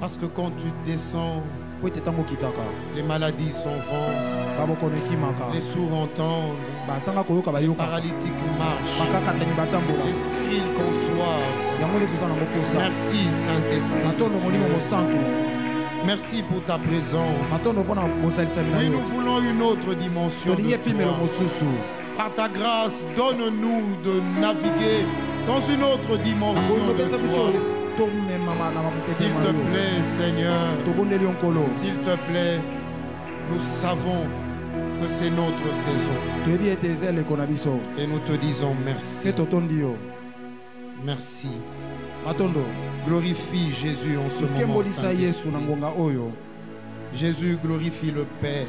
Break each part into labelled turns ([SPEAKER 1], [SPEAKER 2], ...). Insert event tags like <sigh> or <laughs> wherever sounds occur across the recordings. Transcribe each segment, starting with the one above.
[SPEAKER 1] Parce que quand tu descends, les maladies s'en vont, les sourds entendent,
[SPEAKER 2] koyoka
[SPEAKER 1] les paralytiques marchent,
[SPEAKER 2] batambola
[SPEAKER 1] les stériles conçoivent. Merci Saint-Esprit. Merci pour ta présence. Oui, nous voulons une autre dimension. De toi. Par ta grâce, donne-nous de naviguer dans une autre dimension de toi. S'il te plaît, Seigneur, s'il te plaît, nous savons que c'est notre saison. Et nous te disons merci. Merci. Glorifie Jésus en ce moment.
[SPEAKER 2] oyo
[SPEAKER 1] Jésus glorifie le Père.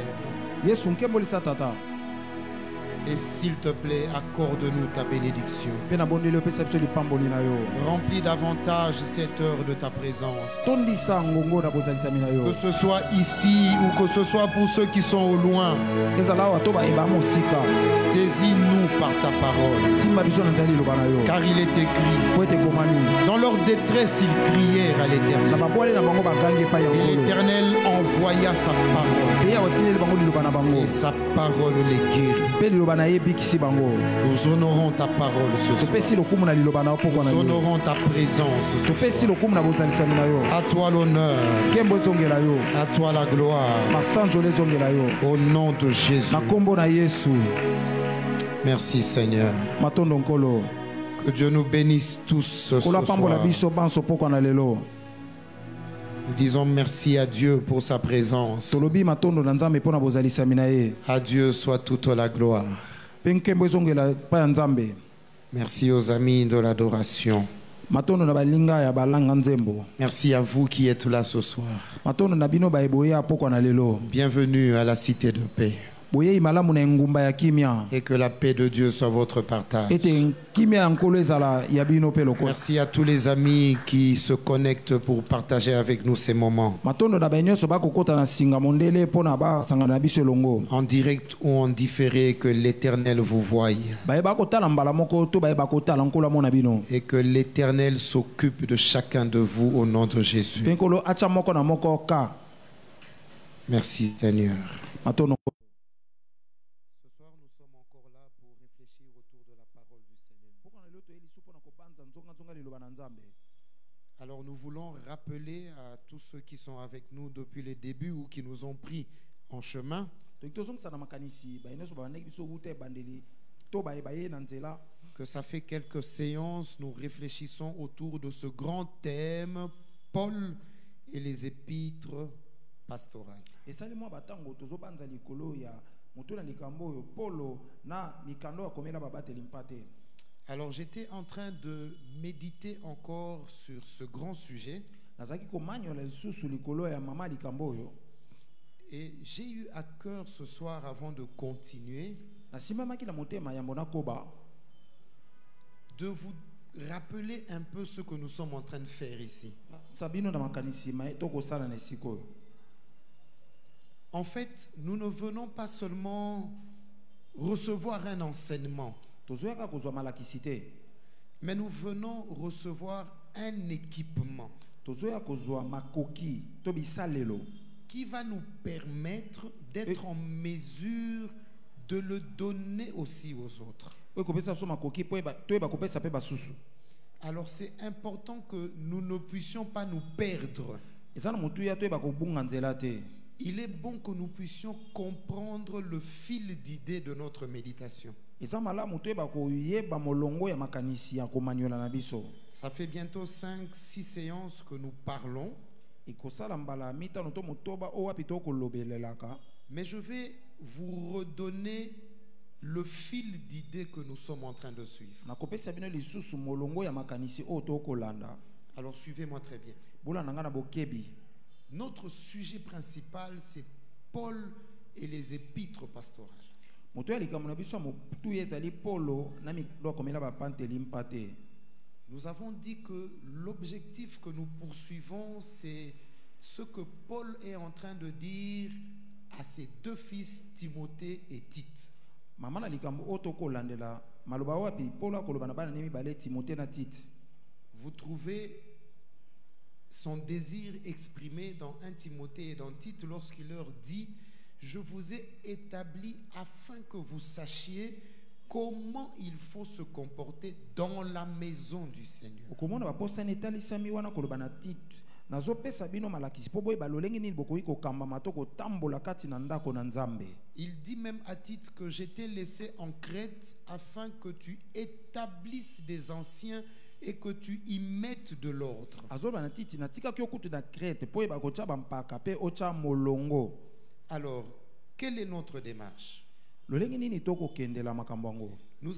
[SPEAKER 1] Et s'il te plaît, accorde-nous ta bénédiction. Remplis davantage cette heure de ta présence. Que ce soit ici ou que ce soit pour ceux qui sont au loin, saisis-nous par ta parole. Car il est écrit, dans leur détresse, ils crièrent à l'Éternel. Et l'Éternel envoya sa parole. Et sa parole les guérit.
[SPEAKER 2] Mpe liloba na ye ebikisi bango
[SPEAKER 1] Nous honorons ta parole ce soir.
[SPEAKER 2] topesi lokumu na liloba na yo pokwa na
[SPEAKER 1] Nous honorons ta présence ce
[SPEAKER 2] topesi
[SPEAKER 1] soir.
[SPEAKER 2] lokumu na bozalisami na yo
[SPEAKER 1] À toi l'honneur,
[SPEAKER 2] nkembo ezongela yo
[SPEAKER 1] à toi la gloire.
[SPEAKER 2] masanjolo ezongela yo
[SPEAKER 1] Au nom de Jésus.
[SPEAKER 2] na nkombo na yesu
[SPEAKER 1] Merci Seigneur.
[SPEAKER 2] matondo nkolo
[SPEAKER 1] Que Dieu nous bénisse tous ce soir. Nous disons merci à Dieu pour sa présence. À Dieu soit toute la gloire. Merci aux amis de l'adoration. Merci à vous qui êtes là ce soir. Bienvenue à la cité de paix. Et que la paix de Dieu soit votre partage. Merci à tous les amis qui se connectent pour partager avec nous ces moments. En direct ou en différé, que l'Éternel vous voie. Et que l'Éternel s'occupe de chacun de vous au nom de Jésus. Merci Seigneur.
[SPEAKER 2] matondo
[SPEAKER 1] Ce soir, nous sommes encore là pour réfléchir autour de la parole du Seigneur. Alors nous voulons rappeler à tous ceux qui sont avec nous depuis le début ou qui nous ont pris en chemin.
[SPEAKER 2] Nzela
[SPEAKER 1] que ça fait quelques séances, nous réfléchissons autour de ce grand thème, Paul et les épîtres pastorales. Alors j'étais en train de méditer encore sur ce grand sujet
[SPEAKER 2] nazalaki komanyola lisusu likolo ya mama likambo oyo
[SPEAKER 1] et j'ai eu à cœur ce soir, avant de continuer,
[SPEAKER 2] na motema
[SPEAKER 1] de vous rappeler un peu ce que nous sommes en train de faire ici.
[SPEAKER 2] sabino na makanisi ma tokosala na esika oyo
[SPEAKER 1] En fait, nous ne venons pas seulement recevoir un enseignement,
[SPEAKER 2] tozoyaka kozwa malakisi te
[SPEAKER 1] mais nous venons recevoir un équipement qui va nous permettre d'être en mesure de le donner aussi aux autres. Alors c'est important que nous ne puissions pas nous perdre. Il est bon que nous puissions comprendre le fil d'idée de notre méditation. Ça fait bientôt 5-6 séances que nous parlons, mais je vais vous redonner le fil d'idée que nous sommes en train de suivre. Alors suivez-moi très bien. Notre sujet principal, c'est Paul et les épîtres pastorales.
[SPEAKER 2] Moto ya likambo na biso ya motu ezali polo na mikolo akomela bapanteli mpa te.
[SPEAKER 1] Nous avons dit que l'objectif que nous poursuivons, c'est ce que Paul est en train de dire à ses deux fils, Timothée et Tite.
[SPEAKER 2] mama na likambo oyo tokolandela. Maloba wapi? Polo akoloba na bana ne mibale timote na tite.
[SPEAKER 1] Vous trouvez son désir exprimé dans 1 Timothée et dans Tite lorsqu'il leur dit Je vous ai établi afin que vous sachiez comment il faut se comporter dans la maison du Seigneur. Il dit même à Tite que j'étais laissé en Crète afin que tu établisses des anciens et que tu y mettes de l'ordre. Alors, quelle est notre démarche Nous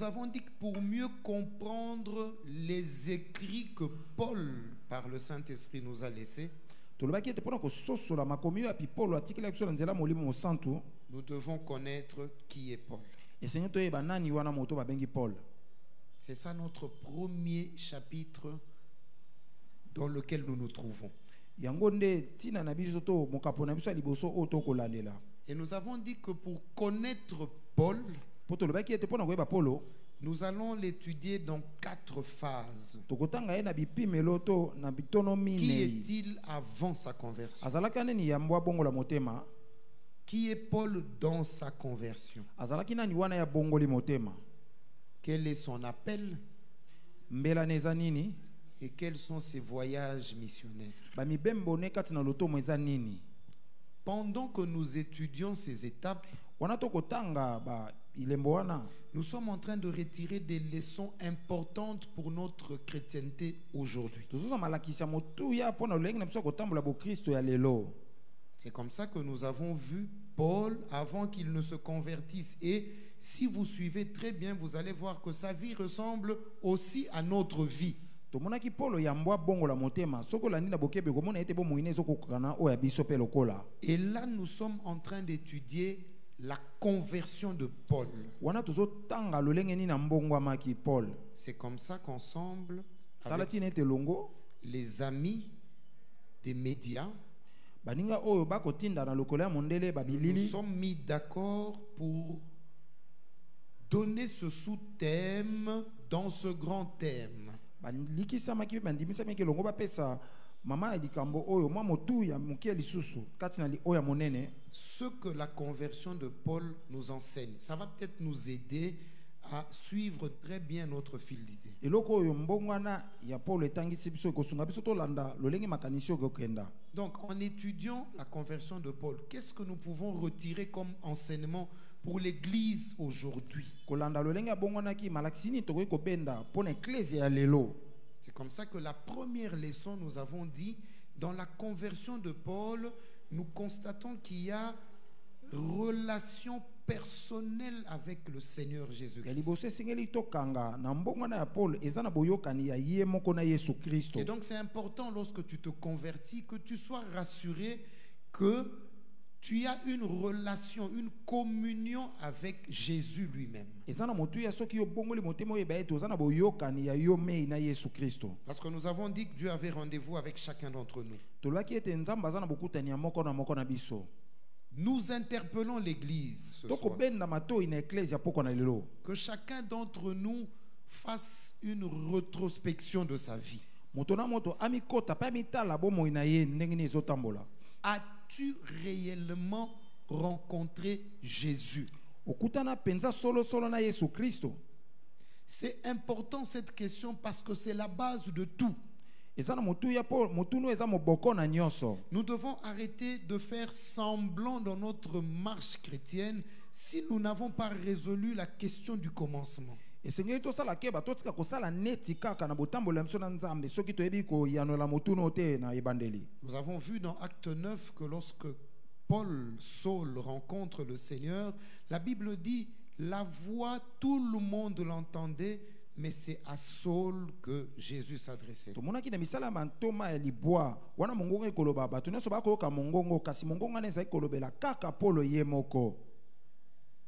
[SPEAKER 1] avons dit que pour mieux comprendre les écrits que Paul, par le Saint-Esprit, nous a laissés, nous devons connaître qui est paul? C'est ça notre premier chapitre dans lequel nous nous trouvons.
[SPEAKER 2] Yango nde ntina na biso to mokapo na biso ya liboso oyo tokolandela
[SPEAKER 1] Et nous avons dit que pour connaître Paul,
[SPEAKER 2] mpo tolobaki ete mpona koyeba polo
[SPEAKER 1] nous allons l'étudier dans quatre phases. Qui est-il avant sa conversion? Qui est Paul dans sa conversion? Quel est son appel? Et quels sont ses voyages missionnaires
[SPEAKER 2] nini
[SPEAKER 1] Pendant que nous étudions ces étapes, nous sommes en train de retirer des leçons importantes pour notre chrétienté aujourd'hui. C'est comme ça que nous avons vu Paul avant qu'il ne se convertisse. Et si vous suivez très bien, vous allez voir que sa vie ressemble aussi à notre vie.
[SPEAKER 2] Tomonaki polo yambo abongola motema soki olandi na bokebi okomona ete bomoina ezokokana oyo ya biso mpe lokola
[SPEAKER 1] Et là, nous sommes en train d'étudier la conversion de Paul.
[SPEAKER 2] wana tozotanga lolenge nini na mbongwamaki paul
[SPEAKER 1] C'est comme ça qu'ensemble,
[SPEAKER 2] tala
[SPEAKER 1] avec
[SPEAKER 2] ntina ete longo
[SPEAKER 1] les amis des médias,
[SPEAKER 2] baninga oyo bakotinda na lokolo ya mondele
[SPEAKER 1] nous sommes mis d'accord pour donner ce sous-thème dans ce grand thème.
[SPEAKER 2] Balikisamaki mpe bandimisami eke longo bapesa. Mama ya likambo oyo mwa motuya moke ya lisusu kati na li- oyo ya monene.
[SPEAKER 1] Ce que la conversion de Paul nous enseigne, ça va peut-être nous aider à suivre très bien notre fil d'idée.
[SPEAKER 2] eloko oyo mbongwana ya paulo etangisi biso ekosunga biso tolanda lolenge makanisi oyo ekokenda
[SPEAKER 1] Donc, en étudiant la conversion de Paul, qu'est-ce que nous pouvons retirer comme enseignement pour l'Église aujourd'hui. C'est comme ça que la première leçon, nous avons dit, dans la conversion de Paul, nous constatons qu'il y a relation personnelle avec le Seigneur Jésus-Christ. Et donc c'est important lorsque tu te convertis que tu sois rassuré que tu as une relation, une communion avec Jésus lui-même. Parce que nous avons dit que Dieu avait rendez-vous avec chacun d'entre nous. Nous interpellons l'Église Que chacun d'entre nous fasse une rétrospection de sa vie. As-tu réellement rencontré Jésus? C'est important cette question parce que c'est la base de tout. Nous devons arrêter de faire semblant dans notre marche chrétienne si nous n'avons pas résolu la question du commencement.
[SPEAKER 2] Esengeli tosala keba totika kosala neti kaka na botambola ya biso na nzambe. Soki toyebi koyanola motunu te na ebandeli.
[SPEAKER 1] Nous avons vu dans Acte 9 que lorsque Paul, Saul rencontre le Seigneur, la Bible dit, la voix, tout le monde l'entendait, mais c'est à Saul que Jésus s'adressait.
[SPEAKER 2] tomonaki na misala ya mantoma ya libwa wana mongongo ekoloba bato nyonso bakoyoka mongongo kasi mongongo wana ezali kolobela kaka polo ye moko.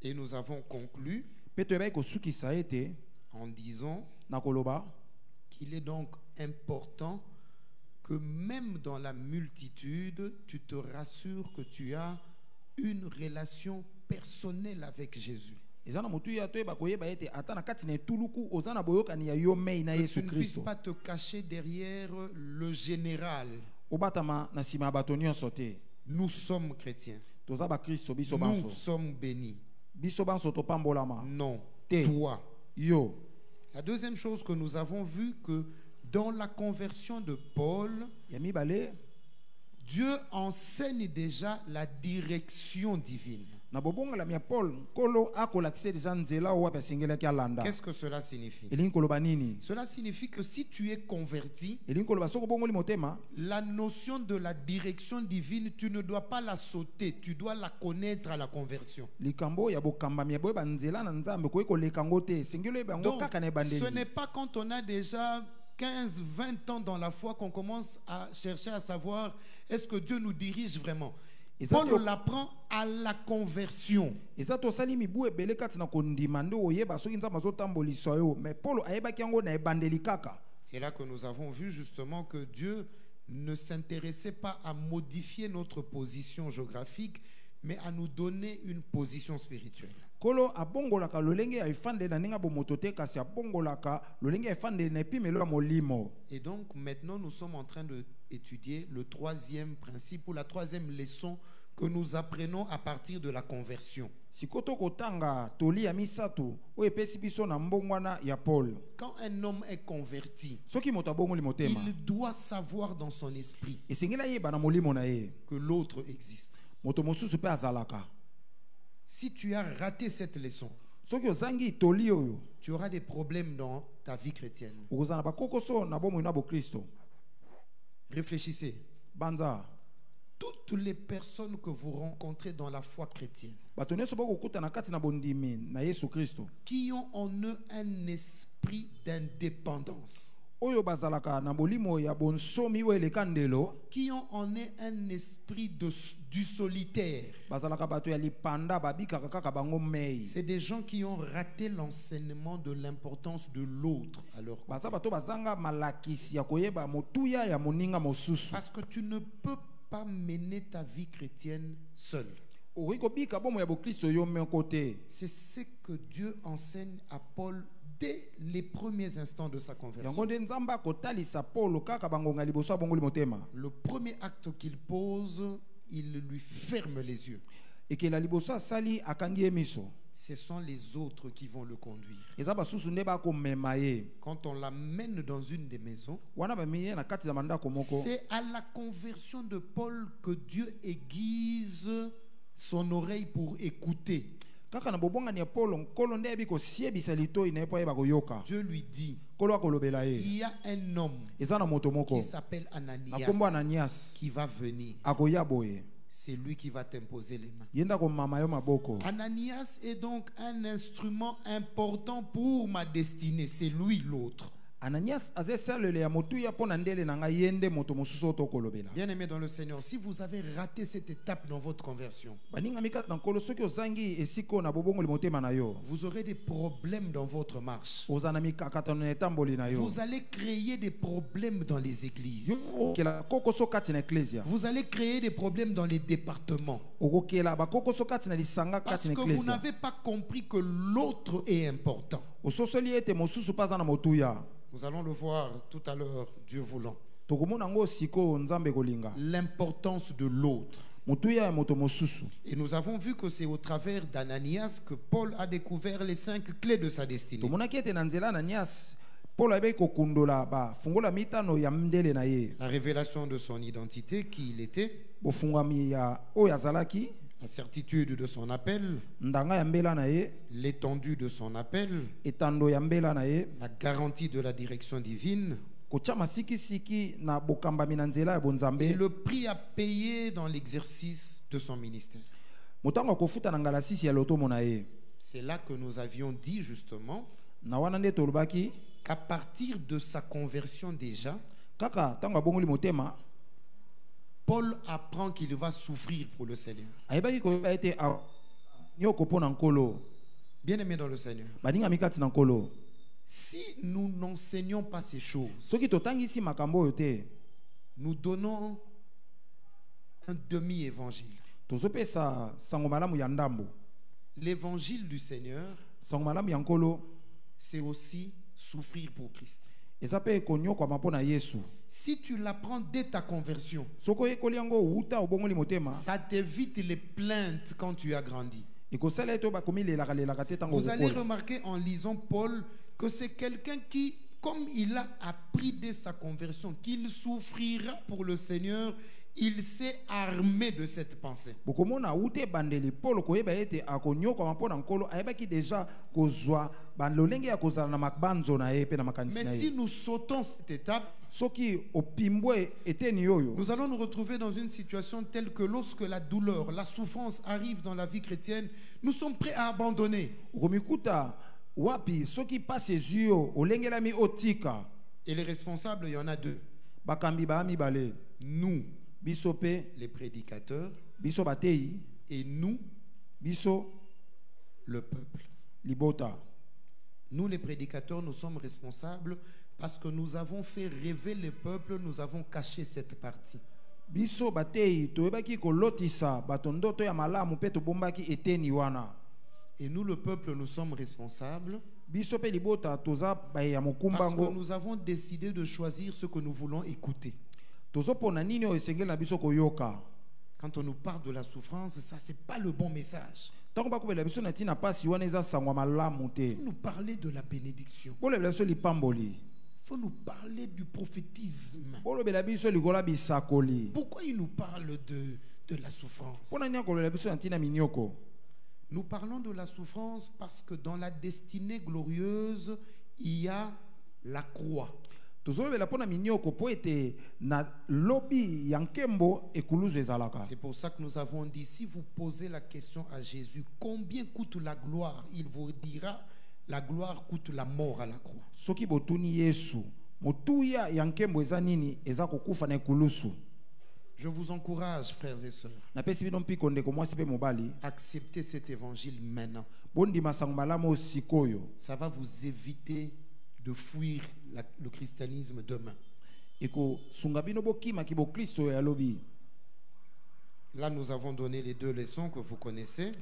[SPEAKER 1] Et nous avons conclu
[SPEAKER 2] ete
[SPEAKER 1] en disant qu'il est donc important que même dans la multitude, tu te rassures que tu as une relation personnelle avec Jésus. Que tu ne puisses pas te cacher derrière le général. Nous sommes chrétiens.
[SPEAKER 2] biso
[SPEAKER 1] Nous sommes bénis. Non.
[SPEAKER 2] Te.
[SPEAKER 1] Toi.
[SPEAKER 2] yo
[SPEAKER 1] La deuxième chose que nous avons vu que dans la conversion de Paul, Dieu enseigne déjà la direction divine. Qu'est-ce que cela signifie? Cela signifie que si tu es converti, la notion de la direction divine, tu ne dois pas la sauter, tu dois la connaître à la conversion. Donc, ce n'est pas quand on a déjà 15, 20 ans dans la foi qu'on commence à chercher à savoir est-ce que Dieu nous dirige vraiment. L'apprend à la conversion.
[SPEAKER 2] eza tosali mibu ebele kati na kondima nde oyeba soki nzambe azotambolisa yo me paul ayebaki yango na ebandeli kaka
[SPEAKER 1] C'est là que nous avons vu justement que Dieu ne s'intéressait pas à modifier notre position géographique, mais à nous donner une position spirituelle.
[SPEAKER 2] Nkolo abongolaka lolenge ya efandeli na ndenge ya bomoto te kasi abongolaka lolenge ya efandeli na epimelo ya molimo
[SPEAKER 1] Et donc maintenant, nous sommes en train d'étudier le troisième principe ou la troisième leçon que nous apprenons à partir de la conversion. Quand un homme est converti, il doit savoir dans son esprit que l'autre existe.
[SPEAKER 2] moto mosusu mpe azalaka
[SPEAKER 1] Si tu as raté cette leçon, tu auras des problèmes dans ta vie chrétienne. Réfléchissez.
[SPEAKER 2] banza
[SPEAKER 1] Toutes les personnes que vous rencontrez dans la foi chrétienne, qui ont en eux un esprit d'indépendance, qui ont en eux un esprit de, du solitaire, c'est des gens qui ont raté l'enseignement de l'importance de l'autre à leur Parce que tu ne peux pas mener ta vie chrétienne seul. C'est ce que Dieu enseigne à Paul dès les premiers instants de sa conversion. Le premier acte qu'il pose, il lui ferme les yeux. Ce sont les autres qui vont le conduire. Quand on l'amène dans une des maisons, c'est à la conversion de Paul que Dieu aiguise son oreille pour écouter. Dieu lui dit, il y a un homme qui s'appelle Ananias qui va venir. C'est lui qui va t'imposer les mains. Ananias est donc un instrument important pour ma destinée. C'est lui l'autre.
[SPEAKER 2] Ananias tokolobela
[SPEAKER 1] Bien-aimé dans le Seigneur, si vous avez raté cette étape dans votre conversion, vous aurez des problèmes dans votre marche. Vous allez créer des problèmes dans les églises. Vous allez créer des problèmes dans les départements. Parce que vous n'avez pas compris que l'autre est important. Nous allons le voir tout à l'heure, Dieu voulant. L'importance de l'autre. Et nous avons vu que c'est au travers d'Ananias que Paul a découvert les cinq clés de sa destinée. La révélation de son identité, qui il était, la certitude de son appel, l'étendue de son appel, la garantie de la direction divine. Et le prix à payer dans l'exercice de son ministère. C'est là que nous avions dit justement qu'à partir de sa conversion déjà,
[SPEAKER 2] kaka ntango abongoli motema
[SPEAKER 1] Paul apprend qu'il va souffrir pour le Seigneur.
[SPEAKER 2] ayebaki koyeba ete a- nyoko mpo na nkolo
[SPEAKER 1] Bien-aimé dans le Seigneur, si nous n'enseignons pas ces choses, nous donnons un demi-évangile. L'évangile du Seigneur, c'est aussi souffrir pour Christ. Si tu l'apprends dès ta conversion, ça t'évite les plaintes quand tu as grandi. Vous allez remarquer en lisant Paul que c'est quelqu'un qui, comme il a appris dès sa conversion qu'il souffrira pour le Seigneur, il s'est armé de cette pensée. Mais si nous sautons cette étape, nous allons nous retrouver dans une situation telle que lorsque la douleur, la souffrance arrive dans la vie chrétienne, nous sommes prêts à abandonner. Et les responsables, il y en a deux. Nous, les prédicateurs, et nous,
[SPEAKER 2] biso
[SPEAKER 1] le peuple.
[SPEAKER 2] libota
[SPEAKER 1] Nous, les prédicateurs, nous sommes responsables parce que nous avons fait rêver le peuple, nous avons caché cette partie.
[SPEAKER 2] biso bateyi toyebaki kolotisa bato ndoto ya malamu mpe tobombaki eteni wana
[SPEAKER 1] Et nous, le peuple, nous sommes responsables parce que nous avons décidé de choisir ce que nous voulons écouter. Quand on nous parle de la souffrance, ça, c'est pas le bon message. faut nous parler de la bénédiction. Il faut nous parler du prophétisme. Pourquoi il nous parle de, de la souffrance? Nous parlons de la souffrance parce que dans la destinée glorieuse, il y a la croix.
[SPEAKER 2] Tozolobela mpo na minioko mpo ete na lobi ya nkembo ekuluzu ezalaka.
[SPEAKER 1] C'est pour ça que nous avons dit, si vous posez la question à Jésus, combien coûte la gloire Il vous dira, la gloire coûte la mort à la croix.
[SPEAKER 2] soki botuni yesu motuya ya nkembo eza nini eza kokufa na ekulusu?
[SPEAKER 1] Je vous encourage, frères et sœurs, acceptez cet évangile maintenant. Ça va vous éviter de fuir la- le christianisme demain. Là, nous avons donné les deux leçons que vous connaissez.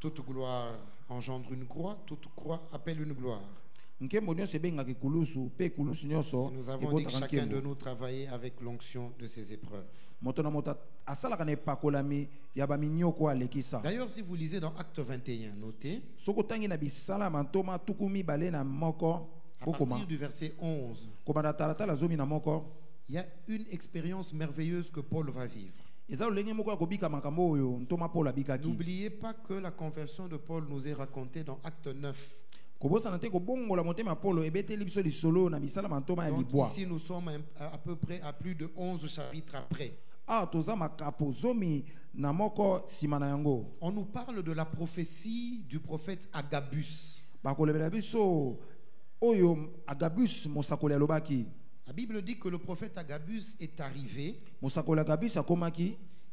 [SPEAKER 1] Toute gloire engendre une croix, toute croix appelle une gloire. Et nous avons dit que chacun de nous travaillait avec l'onction de ces épreuves. D'ailleurs, si vous lisez dans Acte 21, notez, à partir du verset 11,
[SPEAKER 2] kobanda talatala zomi na moko.
[SPEAKER 1] Il y a une expérience merveilleuse que Paul va vivre. N'oubliez pas que la conversion de Paul nous est racontée dans Acte 9.
[SPEAKER 2] kobosana te kobongola motema ya polo ebeteli biso lisolo na bisala mantoma ya
[SPEAKER 1] Donc ici, nous sommes à peu près à plus de 11 chapitres après.
[SPEAKER 2] Yango
[SPEAKER 1] On nous parle de la prophétie du prophète Agabus. La Bible dit que le prophète Agabus est arrivé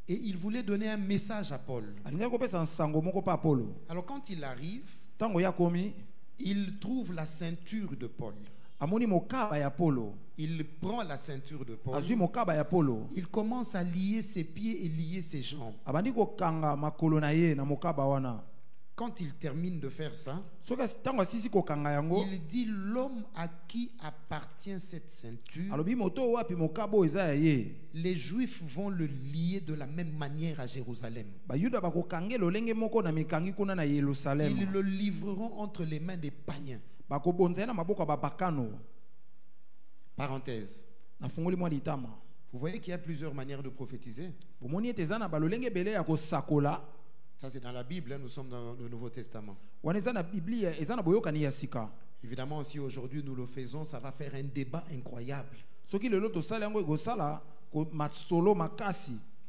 [SPEAKER 1] et il voulait donner un message à Paul. Alors quand il arrive, il trouve la ceinture de Paul. Il prend la ceinture de Paul. Il commence à lier ses pieds et lier ses jambes. Quand il termine de faire ça, il dit l'homme à qui appartient cette ceinture, les Juifs vont le lier de la même manière à Jérusalem. Ils le livreront entre les mains des païens. Parenthèse. Vous voyez qu'il y a plusieurs manières de prophétiser. Ça, c'est dans la Bible, hein, nous sommes dans le Nouveau Testament. Évidemment, si aujourd'hui nous le faisons, ça va faire un débat incroyable.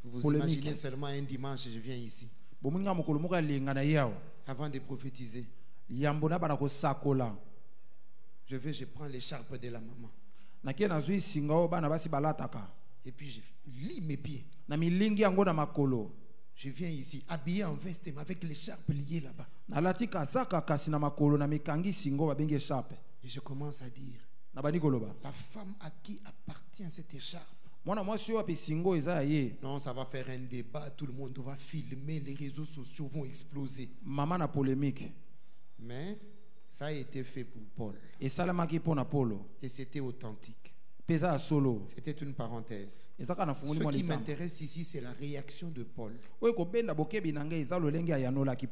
[SPEAKER 1] Vous
[SPEAKER 2] polémique
[SPEAKER 1] imaginez seulement un dimanche, je viens ici, avant de prophétiser.
[SPEAKER 2] yambo na bana kosakola
[SPEAKER 1] Je vais, je prends l'écharpe de la maman. Et puis je lis mes pieds. Je viens ici, habillé en veste, mais avec l'écharpe liée là-bas. Et je commence à dire, la femme à qui appartient cette écharpe? Non, ça va faire un débat, tout le monde va filmer, les réseaux sociaux vont exploser.
[SPEAKER 2] mama na polémique
[SPEAKER 1] Mais Ça a été fait pour Paul.
[SPEAKER 2] na polo
[SPEAKER 1] Et c'était authentique.
[SPEAKER 2] solo
[SPEAKER 1] C'était une parenthèse. Ce qui m'intéresse ici, c'est la réaction de Paul.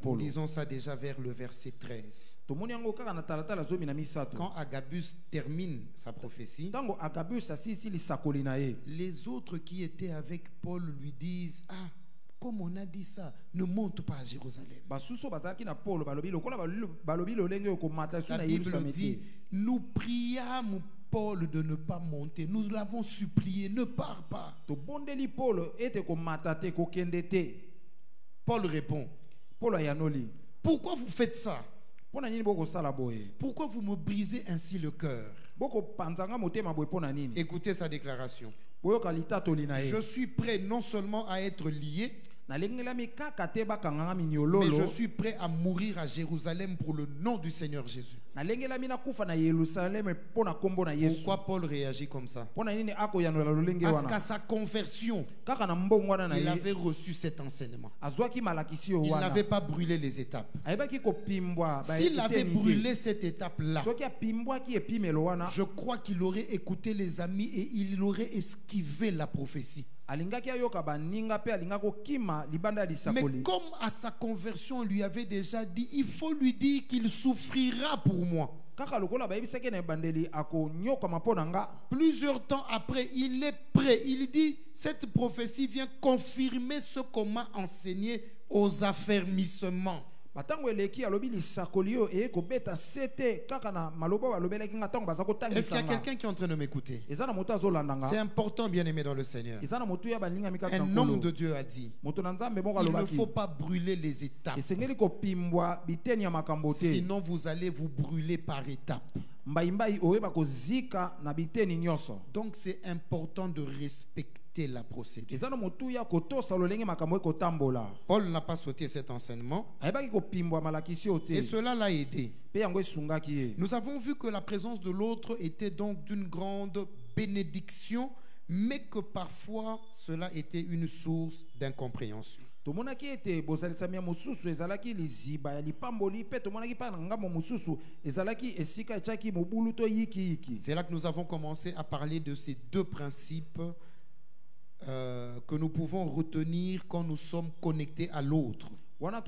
[SPEAKER 1] Nous lisons ça déjà vers le verset 13.
[SPEAKER 2] tomoni yango kaka na talatala zomi na misato
[SPEAKER 1] Quand Agabus termine sa prophétie, les autres qui étaient avec Paul lui disent Ah, comme on a dit ça, ne monte pas à Jérusalem. La Bible dit Nous priâmes Paul de ne pas monter. Nous l'avons supplié, ne pars pas. Paul répond Pourquoi vous faites ça? Pourquoi vous me brisez ainsi le cœur? Écoutez sa déclaration. Je suis prêt non seulement à être lié, mais je suis prêt à mourir à Jérusalem pour le nom du Seigneur Jésus. Pourquoi Paul réagit comme ça? Parce qu'à sa conversion, il avait reçu cet enseignement. Il n'avait pas brûlé les étapes. S'il avait brûlé cette étape-là, je crois qu'il aurait écouté les amis et il aurait esquivé la prophétie.
[SPEAKER 2] Alingaki ayoka baninga mpe alingaki kokima libanda ya
[SPEAKER 1] Mais
[SPEAKER 2] lisakoli
[SPEAKER 1] comme à sa conversion, on lui avait déjà dit, il faut lui dire qu'il souffrira pour moi.
[SPEAKER 2] kaka lokola bayebisaki na ebandeli akonyokama mpo na nga
[SPEAKER 1] Plusieurs temps après, il est prêt. Il dit, cette prophétie vient confirmer ce qu'on m'a enseigné aux affermissements.
[SPEAKER 2] Batango eleki alobi lisakoli oyo eye kobeta se te kaka na maloba oyo alobelaki nga ntango baza
[SPEAKER 1] Est-ce qu'il y a quelqu'un qui est en train de m'écouter?
[SPEAKER 2] Eza na moto azolanda
[SPEAKER 1] C'est important, bien aimé dans le Seigneur.
[SPEAKER 2] eza na motu ya balingami kaka na
[SPEAKER 1] Un homme de Dieu a dit,
[SPEAKER 2] moto na nzambe moko
[SPEAKER 1] il ne faut pas brûler les étapes.
[SPEAKER 2] esengeli kopimbwa biteni ya makambo te
[SPEAKER 1] Sinon, vous allez vous brûler par étapes.
[SPEAKER 2] mbaimbai oyeba kozika na biteni nyonso
[SPEAKER 1] Donc, c'est important de respecter la procédure.
[SPEAKER 2] ekotambola
[SPEAKER 1] Paul n'a pas sauté cet enseignement et cela l'a aidé. Nous avons vu que la présence de l'autre était donc d'une grande bénédiction, mais que parfois cela était une source d'incompréhension.
[SPEAKER 2] tomonaki ete bozalisami ya mosusu ezalaki liziba ya lipamboli mpe tomonaki mpe na ngambo mosusu ezalaki esika etiaki mobulu to yikiyiki
[SPEAKER 1] C'est là que nous avons commencé à parler de ces deux principes euh, que nous pouvons retenir quand nous sommes connectés à l'autre. Le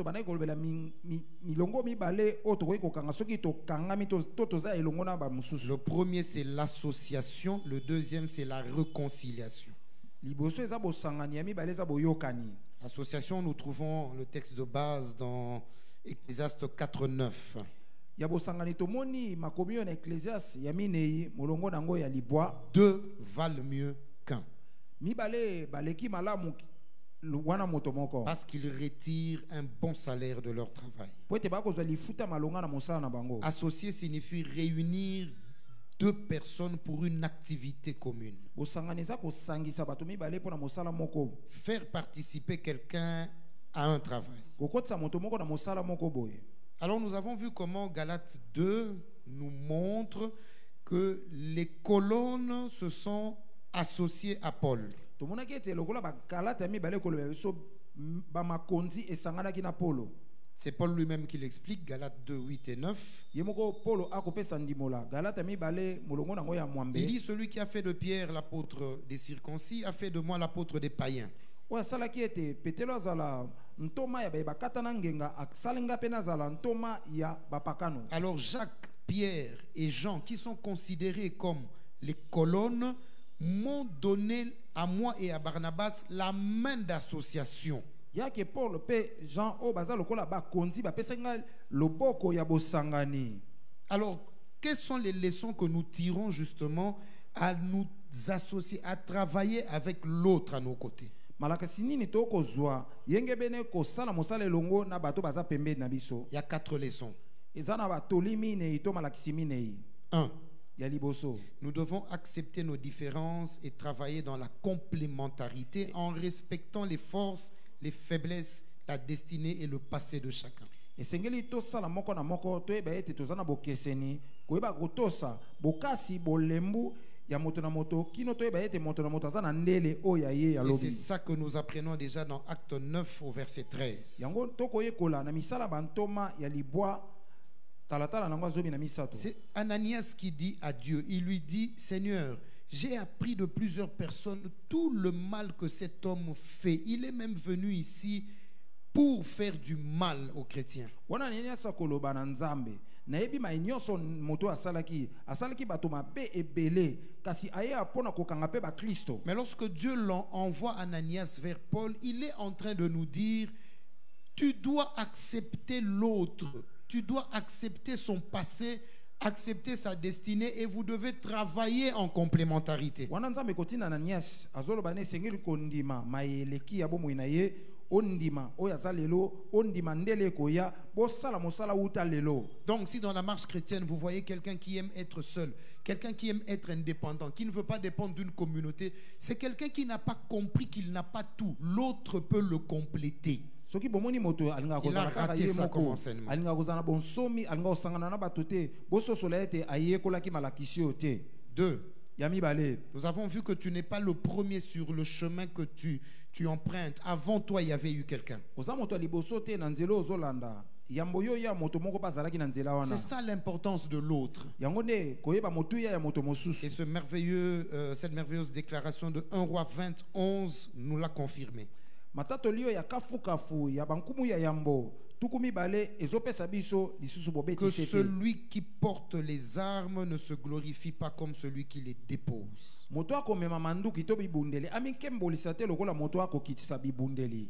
[SPEAKER 1] premier, c'est l'association. Le deuxième, c'est la réconciliation. L'association, nous trouvons le texte de base dans Ecclésiaste 4.9.
[SPEAKER 2] ya bosangani tomoni makomi oyo na ecclésiaste ya minei molongo na yango ya libwa
[SPEAKER 1] Deux valent mieux qu'un. Parce qu'ils retirent un bon salaire de leur travail. Associer signifie réunir deux personnes pour une activité commune. Faire participer quelqu'un à un travail. Alors nous avons vu comment Galates 2 nous montre que les colonnes se sont associées à Paul. C'est Paul lui-même qui l'explique, Galates 2, 8 et 9.
[SPEAKER 2] ye moko polo akopesa ndimola galata mibale molongo nango ya mwambe
[SPEAKER 1] Il dit, celui qui a fait de Pierre l'apôtre des circoncis a fait de moi l'apôtre des païens. Alors Jacques, Pierre et Jean, qui sont considérés comme les colonnes, m'ont donné à moi et à Barnabas la main d'association.
[SPEAKER 2] yake paul mpe jean oyo baza lokola bakonzi bapesaki ngai loboko ya bosangani.
[SPEAKER 1] Alors, quelles sont les leçons que nous tirons justement à nous associer, à travailler avec l'autre à nos côtés?
[SPEAKER 2] Malakasi nini tokozwa yenge bene kosala mosala elongo na bato baza pembeni na biso.
[SPEAKER 1] Il y a quatre leçons.
[SPEAKER 2] eza na batoli minei to malakisi minei.
[SPEAKER 1] Un,
[SPEAKER 2] ya liboso
[SPEAKER 1] nous devons accepter nos différences et travailler dans la complémentarité en respectant les forces, les faiblesses, la destinée et le passé de chacun.
[SPEAKER 2] esengeli tosala moko na moko toyeba ete toza na bokeseni koyeba kotosa bokasi bolembu ya moto na moto kino toyeba ete moto na moto aza na ndele oyo ya ye
[SPEAKER 1] Et c'est ça que nous apprenons déjà dans Acte 9 au verset 13.
[SPEAKER 2] yango tokoyekola na misala bantoma ya libwa
[SPEAKER 1] C'est Ananias qui dit à Dieu, il lui dit, Seigneur, j'ai appris de plusieurs personnes tout le mal que cet homme fait. Il est même venu ici pour faire du mal aux chrétiens.
[SPEAKER 2] nayebi mai nyonso moto asalaki asalaki bato mabe ebele kasi aye mpona kokanga mpe baklisto
[SPEAKER 1] Mais lorsque Dieu l'envoie Ananias vers Paul, il est en train de nous dire, tu dois accepter l'autre, tu dois accepter son passé, accepter sa destinée et vous devez travailler en complémentarité. Donc si dans la marche chrétienne, vous voyez quelqu'un qui aime être seul, quelqu'un qui aime être indépendant, qui ne veut pas dépendre d'une communauté, c'est quelqu'un qui n'a pas compris qu'il n'a pas tout. L'autre peut le compléter.
[SPEAKER 2] Soki bomoni moto alingaka
[SPEAKER 1] Il a
[SPEAKER 2] kozala kaka
[SPEAKER 1] raté
[SPEAKER 2] ye
[SPEAKER 1] ça comme
[SPEAKER 2] moko
[SPEAKER 1] enseignement.
[SPEAKER 2] alingaka kozala na bonsomi alingaka kosangana na bato te bososola ete ayekolaki malakisi oyo te
[SPEAKER 1] Deux, Nous avons vu que tu n'es pas le premier sur le chemin que tu, tu empruntes. Avant toi, il y avait eu quelqu'un. C'est ça l'importance de l'autre. Et ce merveilleux, euh, cette merveilleuse déclaration de 1 roi 20, 11 nous l'a confirmé.
[SPEAKER 2] Matatoli oyo ya kafukafu ya bankumu ya yambo tuku mibale ezopesa biso lisusu
[SPEAKER 1] Que celui qui porte les armes ne se glorifie pas comme celui qui les dépose.
[SPEAKER 2] moto akomema manduki to bibundeli amikembolisa te lokola moto akokitisa bibundeli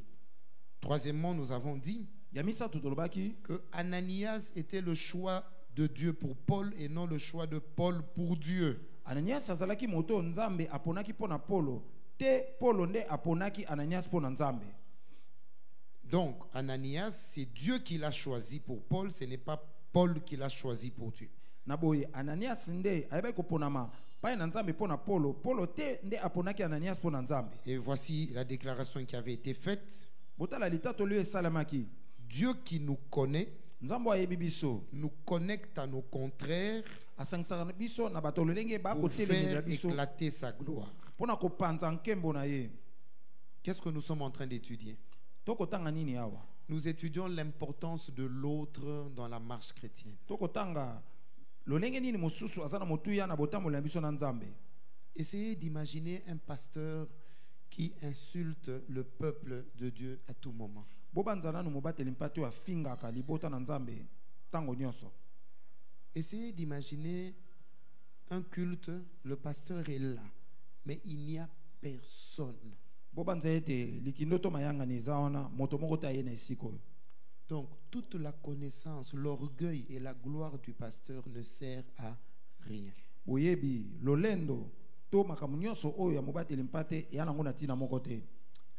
[SPEAKER 1] Troisièmement, nous avons dit
[SPEAKER 2] ya misato tolobaki
[SPEAKER 1] que Ananias était le choix de Dieu pour Paul et non le choix de Paul pour Dieu.
[SPEAKER 2] ananias azalaki moto nzambe aponaki mpo na polo te polo nde aponaki ananias na nzambe
[SPEAKER 1] Donc, Ananias, c'est Dieu qui l'a choisi pour Paul, ce n'est pas Paul qui l'a choisi pour Dieu.
[SPEAKER 2] na boye ananias nde ayebaki koponama pai na nzambe mpo na polo polo te nde aponaki ananias mpo na nzambe
[SPEAKER 1] Et voici la déclaration qui avait été faite.
[SPEAKER 2] botala litatoli oyo esalemaki
[SPEAKER 1] Dieu qui nous connaît
[SPEAKER 2] nzambe oyo ayebi biso
[SPEAKER 1] nous connecte à nos contraires
[SPEAKER 2] asangisaka biso na bato lolenge
[SPEAKER 1] pour
[SPEAKER 2] bakotelemela
[SPEAKER 1] faire
[SPEAKER 2] biso
[SPEAKER 1] éclater sa gloire. Qu'est-ce que nous sommes en train d'étudier? Nous étudions l'importance de l'autre dans la marche chrétienne. Essayez d'imaginer un pasteur qui insulte le peuple de Dieu à tout moment. Essayez d'imaginer un culte, le pasteur est là, mais il n'y a personne. Donc toute la connaissance, l'orgueil et la gloire du pasteur ne sert à rien.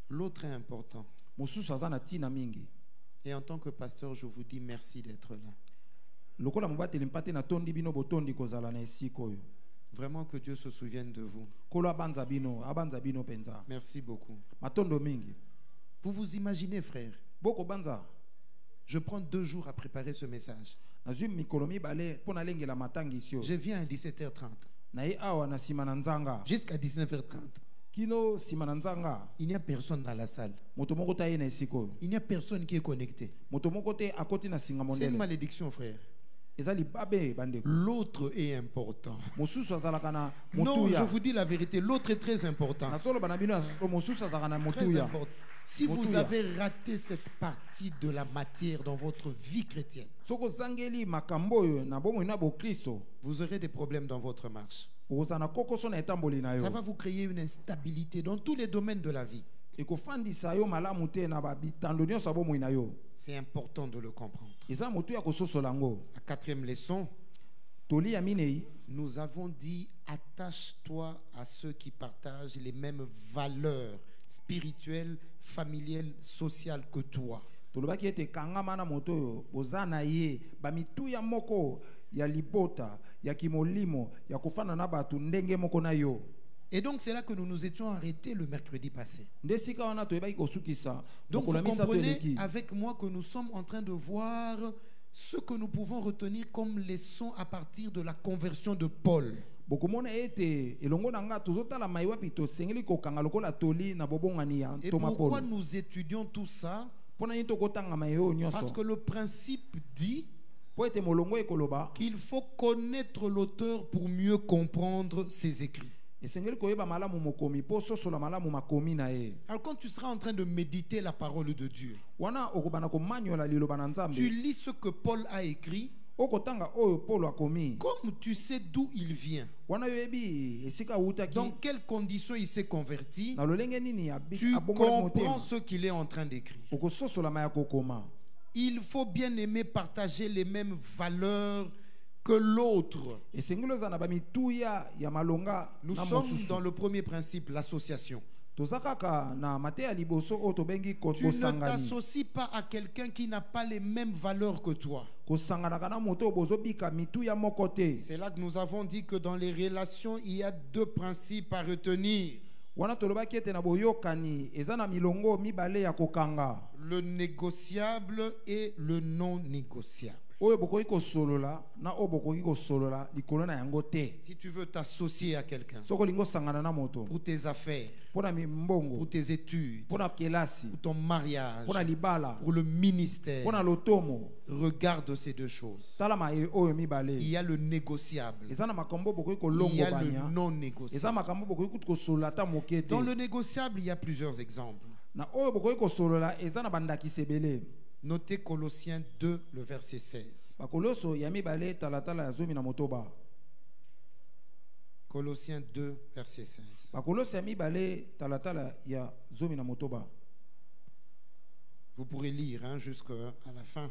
[SPEAKER 1] L'autre est important. Et en tant que pasteur, je vous dis merci d'être là. Vraiment que Dieu se souvienne de vous. Merci beaucoup. Vous vous imaginez, frère, je prends deux jours à préparer ce message. Je viens à 17h30.
[SPEAKER 2] naye awa na nsima na nzanga
[SPEAKER 1] Jusqu'à 19h30.
[SPEAKER 2] kino nsima na nzanga
[SPEAKER 1] Il n'y a personne dans la salle. Il n'y a personne qui est connecté. C'est une malédiction, frère. L'autre est important. Non, je vous dis la vérité. L'autre est très important. Très important. Si vous avez raté cette partie de la matière dans votre vie chrétienne, vous aurez des problèmes dans votre marche. Ça va vous créer une instabilité dans tous les domaines de la vie. C'est important de le comprendre. La quatrième leçon, nous avons dit attache-toi à ceux qui partagent les mêmes valeurs spirituelles, familiales, sociales que toi.
[SPEAKER 2] tolobaki ete kangama na moto oyo boza na ye. Bamituya moko ya libota ya kimolimo ya kofanda na bato ndenge moko na yo
[SPEAKER 1] Et donc c'est là que nous nous étions arrêtés le mercredi passé. Donc vous comprenez avec moi que nous sommes en train de voir ce que nous pouvons retenir comme leçon à partir de la conversion de Paul. Et pourquoi nous étudions tout ça? Parce que le principe dit qu'il faut connaître l'auteur pour mieux comprendre ses écrits. Alors quand tu seras en train de méditer la parole de Dieu, tu lis ce que Paul a écrit, comme tu sais d'où il vient, dans quelles conditions il s'est converti, tu comprends ce qu'il est en train d'écrire. Il faut bien aimer partager les mêmes valeurs que l'autre. Nous sommes dans le premier principe, l'association. Tu ne t'associes pas à quelqu'un qui n'a pas les mêmes valeurs que toi. C'est là que nous avons dit que dans les relations, il y a deux principes à retenir. Le négociable et le non négociable. Si tu veux t'associer à quelqu'un pour tes affaires, pour tes études, pour ton mariage, pour le ministère, regarde ces deux choses.
[SPEAKER 2] oyo
[SPEAKER 1] Il y a le négociable, il y a le non négociable. Dans le négociable, il y a plusieurs exemples. Notez Colossiens 2, le verset 16.
[SPEAKER 2] bakoloso ya mibale talatala ya zomi na motoba
[SPEAKER 1] Colossiens 2, verset 16.
[SPEAKER 2] bakoloso ya mibale talatala ya zomi na motoba
[SPEAKER 1] Vous pourrez lire hein, jusqu'à la fin.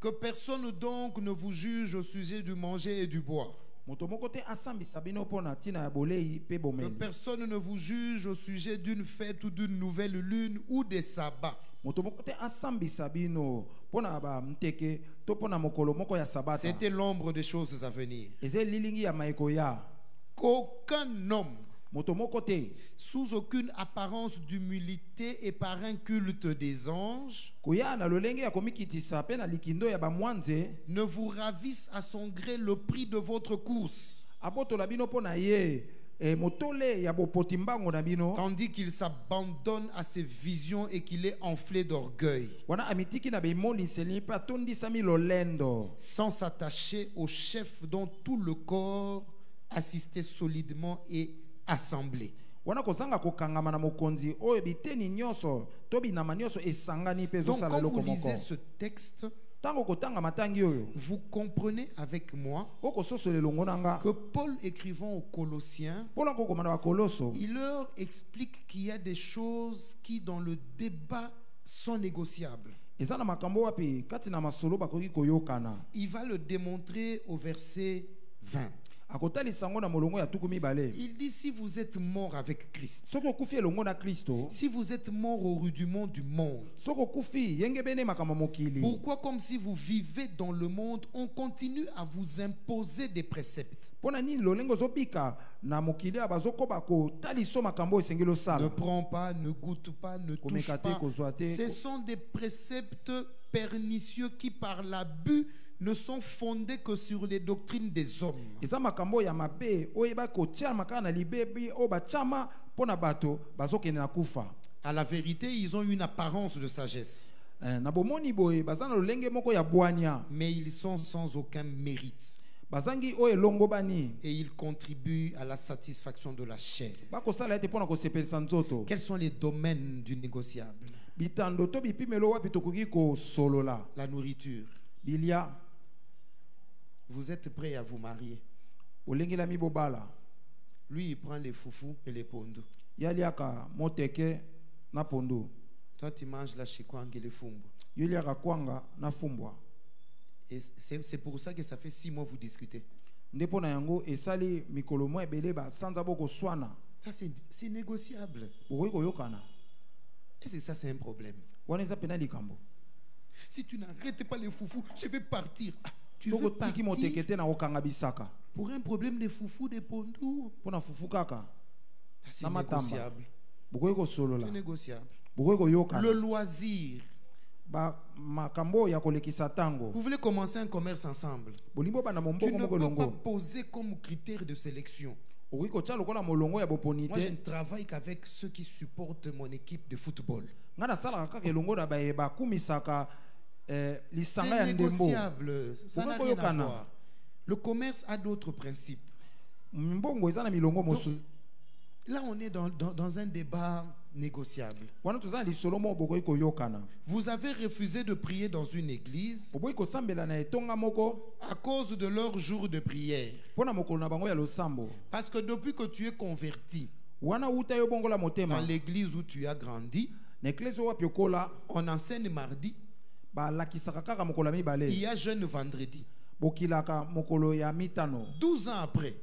[SPEAKER 1] Que personne donc ne vous juge au sujet du manger et du boire. Que personne ne vous juge au sujet d'une fête ou d'une nouvelle lune ou des sabbats. C'était l'ombre des choses à venir. Qu'aucun homme, sous aucune apparence d'humilité et par un culte des anges, ne vous ravisse à son gré le prix de votre course,
[SPEAKER 2] e,
[SPEAKER 1] tandis qu'il s'abandonne à ses visions et qu'il est enflé d'orgueil, sans s'attacher au chef dont tout le corps assistait solidement et assemblé.
[SPEAKER 2] wana kozanga kokangama na mokonzi oyo biteni nyonso to binama nyonso esangani mpe
[SPEAKER 1] Donc
[SPEAKER 2] ezosala
[SPEAKER 1] quand
[SPEAKER 2] eloko
[SPEAKER 1] vous
[SPEAKER 2] moko
[SPEAKER 1] lisez ce texte,
[SPEAKER 2] ntango kotanga matangi oyo
[SPEAKER 1] vous comprenez avec moi
[SPEAKER 2] okososola elongo na nga
[SPEAKER 1] que Paul écrivant aux Colossiens,
[SPEAKER 2] mpona kokoma na bakoloso
[SPEAKER 1] il leur explique qu'il y a des choses qui dans le débat sont négociables.
[SPEAKER 2] eza na makambo wapi? Kati na masolo bakoki koyokana
[SPEAKER 1] Il va le démontrer au verset 20. Il dit si vous êtes mort avec Christ, si vous êtes mort au rudiment du monde, pourquoi comme si vous vivez dans le monde, on continue à vous imposer des préceptes? Ne prends pas, ne goûte pas, ne touche pas. Ce sont des préceptes pernicieux qui, par l'abus, ne sont fondés que sur les doctrines des hommes. À la vérité, ils ont une apparence de sagesse,
[SPEAKER 2] Eh,
[SPEAKER 1] mais ils sont sans aucun mérite. Et ils contribuent à la satisfaction de la chair. Quels sont les domaines du négociable? La nourriture. Vous êtes prêt à vous marier.
[SPEAKER 2] olengelami bobala
[SPEAKER 1] Lui, il prend les foufous et les pondos.
[SPEAKER 2] ye aliaka moteke na pondu
[SPEAKER 1] Toi, tu manges la chikwang et les fumbo.
[SPEAKER 2] yo eliaka kwanga na fumbwa
[SPEAKER 1] Et c'est c'est pour ça que ça fait six mois que vous discutez.
[SPEAKER 2] nde mpo na yango esali mikolo mwa ebele basanza bokoswana
[SPEAKER 1] Ça, c'est c'est négociable. Est-ce que ça, c'est un problème?
[SPEAKER 2] Wana eza pena likambo
[SPEAKER 1] Si tu n'arrêtes pas les foufous, je vais partir. Ah, tu veux partir pour un problème de foufous, de pondou
[SPEAKER 2] mpo na fufu kaka
[SPEAKER 1] C'est négociable. C'est négociable. Le loisir. Vous voulez commencer un commerce ensemble. Tu ne peux pas poser comme critère de sélection. Moi, je ne travaille qu'avec ceux qui supportent mon équipe de football.
[SPEAKER 2] Eh,
[SPEAKER 1] C'est négociable. Ça n'a
[SPEAKER 2] Pourquoi
[SPEAKER 1] rien à
[SPEAKER 2] Koyokana
[SPEAKER 1] voir. Le commerce a d'autres principes. Là, on est dans, dans- dans un débat négociable. Vous avez refusé de prier dans une église à cause de leur jour de prière. Parce que depuis que tu es converti dans l'église où tu as grandi, on enseigne mardi, il y a jeûne vendredi.
[SPEAKER 2] bokilaka mokolo ya mitano
[SPEAKER 1] 12 ans après,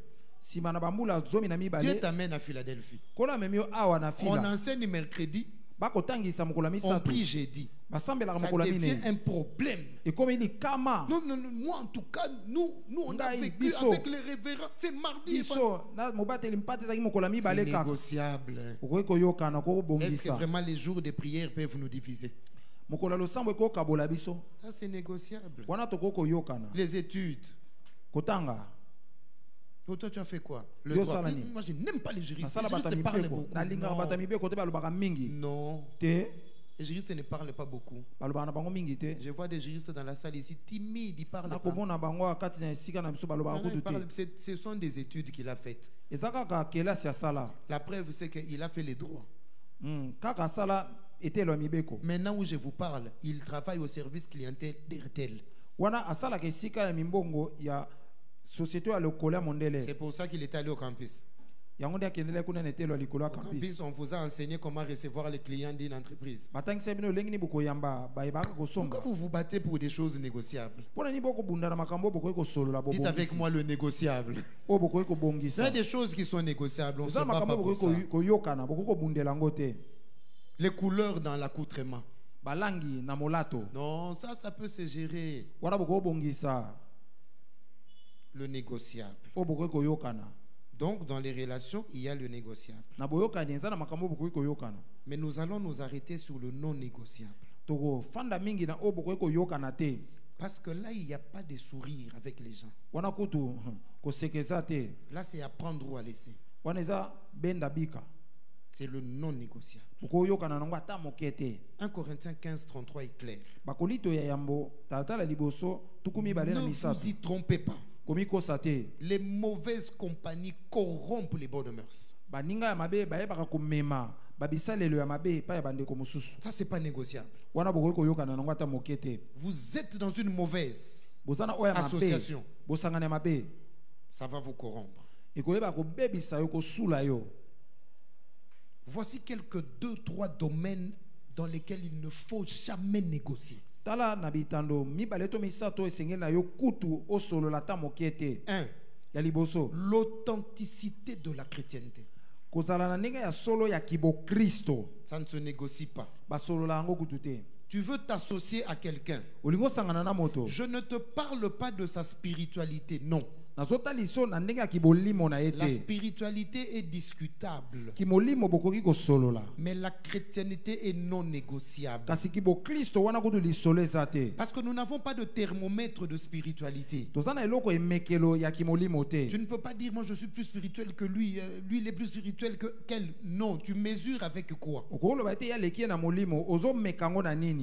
[SPEAKER 1] Dieu t'amène à Philadelphie. On enseigne mercredi, on prie jeudi. Ça devient un problème. Non, non, non, moi en tout cas, nous, nous on a vécu avec les révérends. C'est mardi. C'est négociable. Est-ce que vraiment les jours de prière peuvent nous diviser? Ça, c'est négociable. Les études.
[SPEAKER 2] kotanga
[SPEAKER 1] Oh, toi, tu as fait quoi? Le
[SPEAKER 2] Yo
[SPEAKER 1] droit.
[SPEAKER 2] salani.
[SPEAKER 1] Moi, je n'aime pas les juristes. Les juristes parlent
[SPEAKER 2] mibeko
[SPEAKER 1] beaucoup. Non. non. Les juristes ne parlent pas beaucoup. Je vois des juristes dans la salle ici timides, ils parlent pas.
[SPEAKER 2] nakomona bango ya kati na esika na biso balobaka
[SPEAKER 1] Maintenant, il
[SPEAKER 2] kutu
[SPEAKER 1] parle-
[SPEAKER 2] te?
[SPEAKER 1] C'est- Ce sont des études qu'il a faites. La preuve, c'est qu'il a fait les droits. Maintenant où je vous parle, il travaille au service clientèle
[SPEAKER 2] ya
[SPEAKER 1] C'est pour ça qu'il est allé au campus. Au
[SPEAKER 2] campus.
[SPEAKER 1] on vous a enseigné comment recevoir les clients d'une entreprise. Pourquoi vous vous battez pour des choses négociables? Dites avec moi le négociable. Il y a des choses qui sont négociables, on se bat pas pour ça. Les couleurs dans l'accoutrement.
[SPEAKER 2] balangi na molato
[SPEAKER 1] Non, ça, ça peut se gérer. Le négociable. Donc, dans les relations, il y a le négociable. Mais nous allons nous arrêter sur le non négociable. Parce que là, il n'y a pas de sourire avec les gens. <laughs> Là, c'est à prendre ou à laisser. C'est le non négociable.
[SPEAKER 2] bokoyokana nango ata moke te
[SPEAKER 1] 1 Corinthiens 15, 33 est clair. Ne vous y trompez pas. Les mauvaises compagnies corrompent les bonnes mœurs. Ça, c'est pas négociable. Vous êtes dans une mauvaise, Association. ça va vous corrompre.
[SPEAKER 2] ekoyeba kobebisa yo kosula yo
[SPEAKER 1] Voici quelques deux, trois domaines dans lesquels il ne faut jamais négocier.
[SPEAKER 2] tala na bitando mibale to misato esengeli na yo kutu osolola ata moke te
[SPEAKER 1] Un,
[SPEAKER 2] ya liboso
[SPEAKER 1] l'authenticité de la chrétienté.
[SPEAKER 2] kozala na ndenge ya solo ya kibokristo
[SPEAKER 1] Ça ne se négocie pas.
[SPEAKER 2] basolola yango kutu te
[SPEAKER 1] Tu veux t'associer à quelqu'un. Je ne te parle pas de sa spiritualité, non. La spiritualité est discutable, mais la chrétienté est non négociable. Parce que nous n'avons pas de thermomètre de spiritualité. Tu ne peux pas dire, moi je suis plus spirituel que lui, euh, lui il est plus spirituel que qu'elle. Non, tu mesures avec quoi?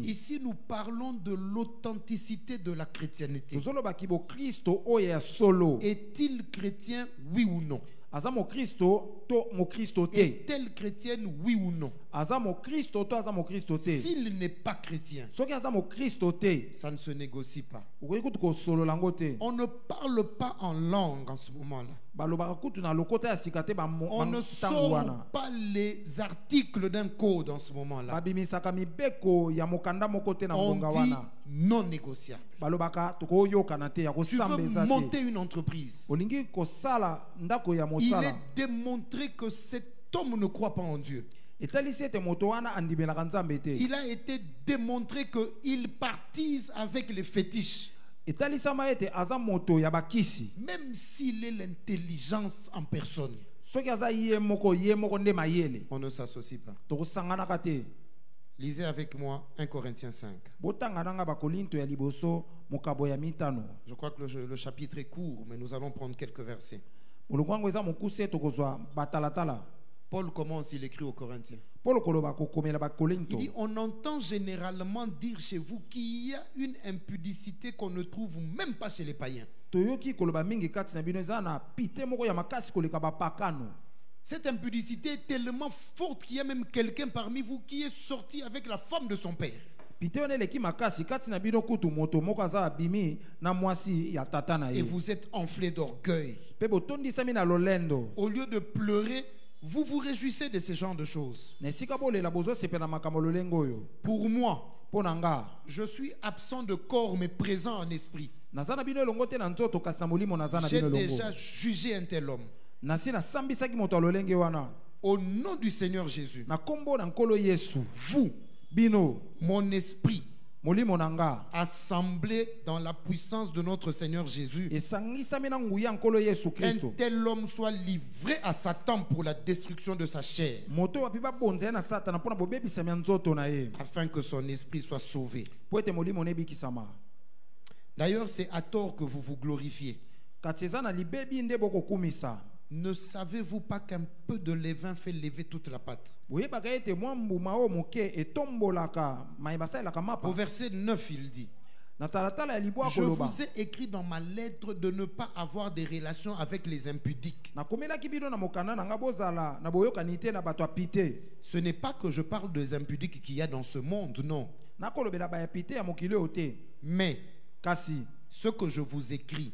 [SPEAKER 1] Ici, nous parlons de l'authenticité de la chrétienté.
[SPEAKER 2] tozoloba
[SPEAKER 1] Est-il chrétien, oui ou non?
[SPEAKER 2] Aza mokristo to mokristo te.
[SPEAKER 1] Est-elle chrétienne, oui ou non?
[SPEAKER 2] Aza mokristo to aza mokristo te.
[SPEAKER 1] S'il n'est pas chrétien,
[SPEAKER 2] soki aza mokristo te
[SPEAKER 1] ça ne se négocie pas.
[SPEAKER 2] okoki kutu kosolola yango te.
[SPEAKER 1] On ne parle pas en langue en ce moment-là.
[SPEAKER 2] balobaka
[SPEAKER 1] On ne sort pas les articles d'un code en ce moment-là. On dit non négociable. Tu veux monter une entreprise. Il est démontré que cet homme ne croit pas en Dieu. Il a été démontré qu'il partise avec les fétiches.
[SPEAKER 2] Etalisama ete aza moto ya bakisi
[SPEAKER 1] Même s'il est l'intelligence en personne,
[SPEAKER 2] soki aza ye moko ye moko nde mayele
[SPEAKER 1] on ne s'associe pas.
[SPEAKER 2] tokosanganaka te
[SPEAKER 1] Lisez avec moi 1 Corinthiens 5.
[SPEAKER 2] botangananga bakolinto ya liboso mokabo ya mitano
[SPEAKER 1] Je crois que le, le chapitre est court, mais nous allons prendre quelques versets.
[SPEAKER 2] molongo yango eza mokuse tokozwa batalatala
[SPEAKER 1] Paul commence, il écrit aux Corinthiens. Il dit, on entend généralement dire chez vous qu'il y a une impudicité qu'on ne trouve même pas chez les païens. Cette impudicité est tellement forte qu'il y a même quelqu'un parmi vous qui est sorti avec la femme de son père. Et vous êtes enflé d'orgueil. Au lieu de pleurer, vous vous réjouissez de ce genre de choses. Pour moi, je suis absent de corps mais présent en esprit. J'ai déjà jugé un tel homme. Au nom du Seigneur Jésus, vous,
[SPEAKER 2] bino.
[SPEAKER 1] Mon esprit,
[SPEAKER 2] molimo na nga
[SPEAKER 1] assemblé dans la puissance de notre Seigneur Jésus,
[SPEAKER 2] kristo
[SPEAKER 1] tel homme soit livré à Satan pour la destruction de sa chair, afin que son esprit soit sauvé. D'ailleurs, c'est à tort que vous vous glorifiez. Ne savez-vous pas qu'un peu de levain fait lever toute la pâte? Au verset 9, il dit Je vous ai écrit dans ma lettre de ne pas avoir des relations avec les impudiques. Ce n'est pas que je parle des impudiques qu'il y a dans ce monde, non. Mais ce que je vous écris,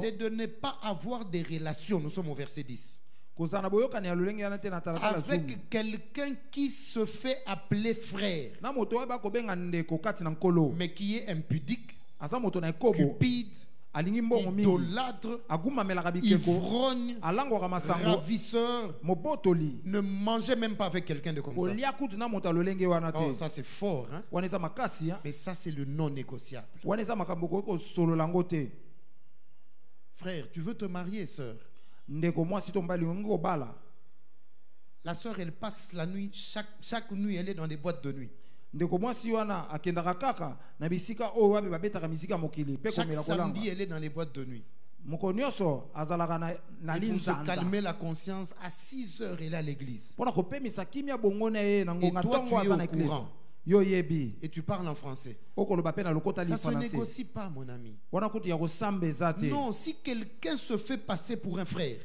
[SPEAKER 1] c'est de ne pas avoir des relations. Nous sommes au verset 10.
[SPEAKER 2] kozala na boyokani ya lolenge wana te na talatala zomi
[SPEAKER 1] Avec quelqu'un qui se fait appeler frère, mais qui est impudique, cupide, idolâtre, ivrogne, ravisseur, ne mangez même pas avec quelqu'un de comme ça. Oh, ça c'est fort, hein?
[SPEAKER 2] ya
[SPEAKER 1] Mais ça c'est le non négociable.
[SPEAKER 2] wana eza makambo okoki kosolola yango te
[SPEAKER 1] Frère, tu veux te marier, sœur La sœur, elle passe la nuit, chaque, chaque nuit, elle est dans des boîtes de nuit. Chaque samedi, elle est dans les boîtes de nuit. pour se calmer la conscience, à 6 heures, elle est à l'église. Et toi, tu es au courant. Et tu parles en français. Ça se négocie pas, mon ami. Non, si quelqu'un se fait passer pour un frère,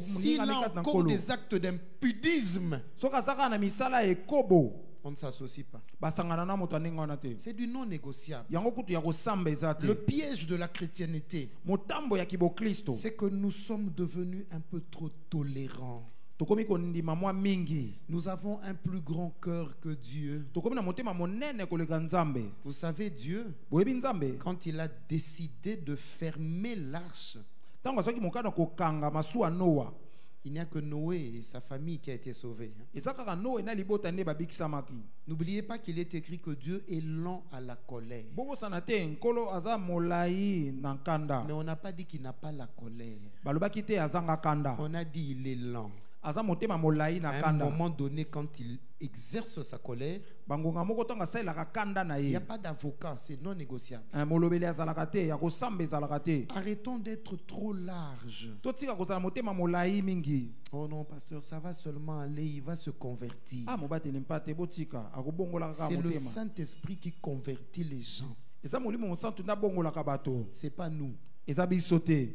[SPEAKER 1] s'il a encore des actes d'impudisme, on ne s'associe pas. C'est du non négociable. Le piège de la chrétienté, c'est que nous sommes devenus un peu trop tolérants. Nous avons un plus grand cœur que Dieu. Vous savez, Dieu, quand il a décidé de fermer l'arche, il n'y a que Noé et sa famille qui a été sauvés. hein. N'oubliez pas qu'il est écrit que Dieu est lent à la colère. Mais on n'a pas dit qu'il n'a pas la colère. On a dit il est lent. À un moment donné, quand il exerce sa colère, il n'y a pas d'avocat, c'est non négociable.
[SPEAKER 2] Eh,
[SPEAKER 1] Arrêtons d'être trop large. Oh non, pasteur, ça va seulement aller, il va se convertir.
[SPEAKER 2] ah
[SPEAKER 1] C'est le Saint-Esprit qui convertit les gens. C'est pas nous.
[SPEAKER 2] eza biso te
[SPEAKER 1] Hmm,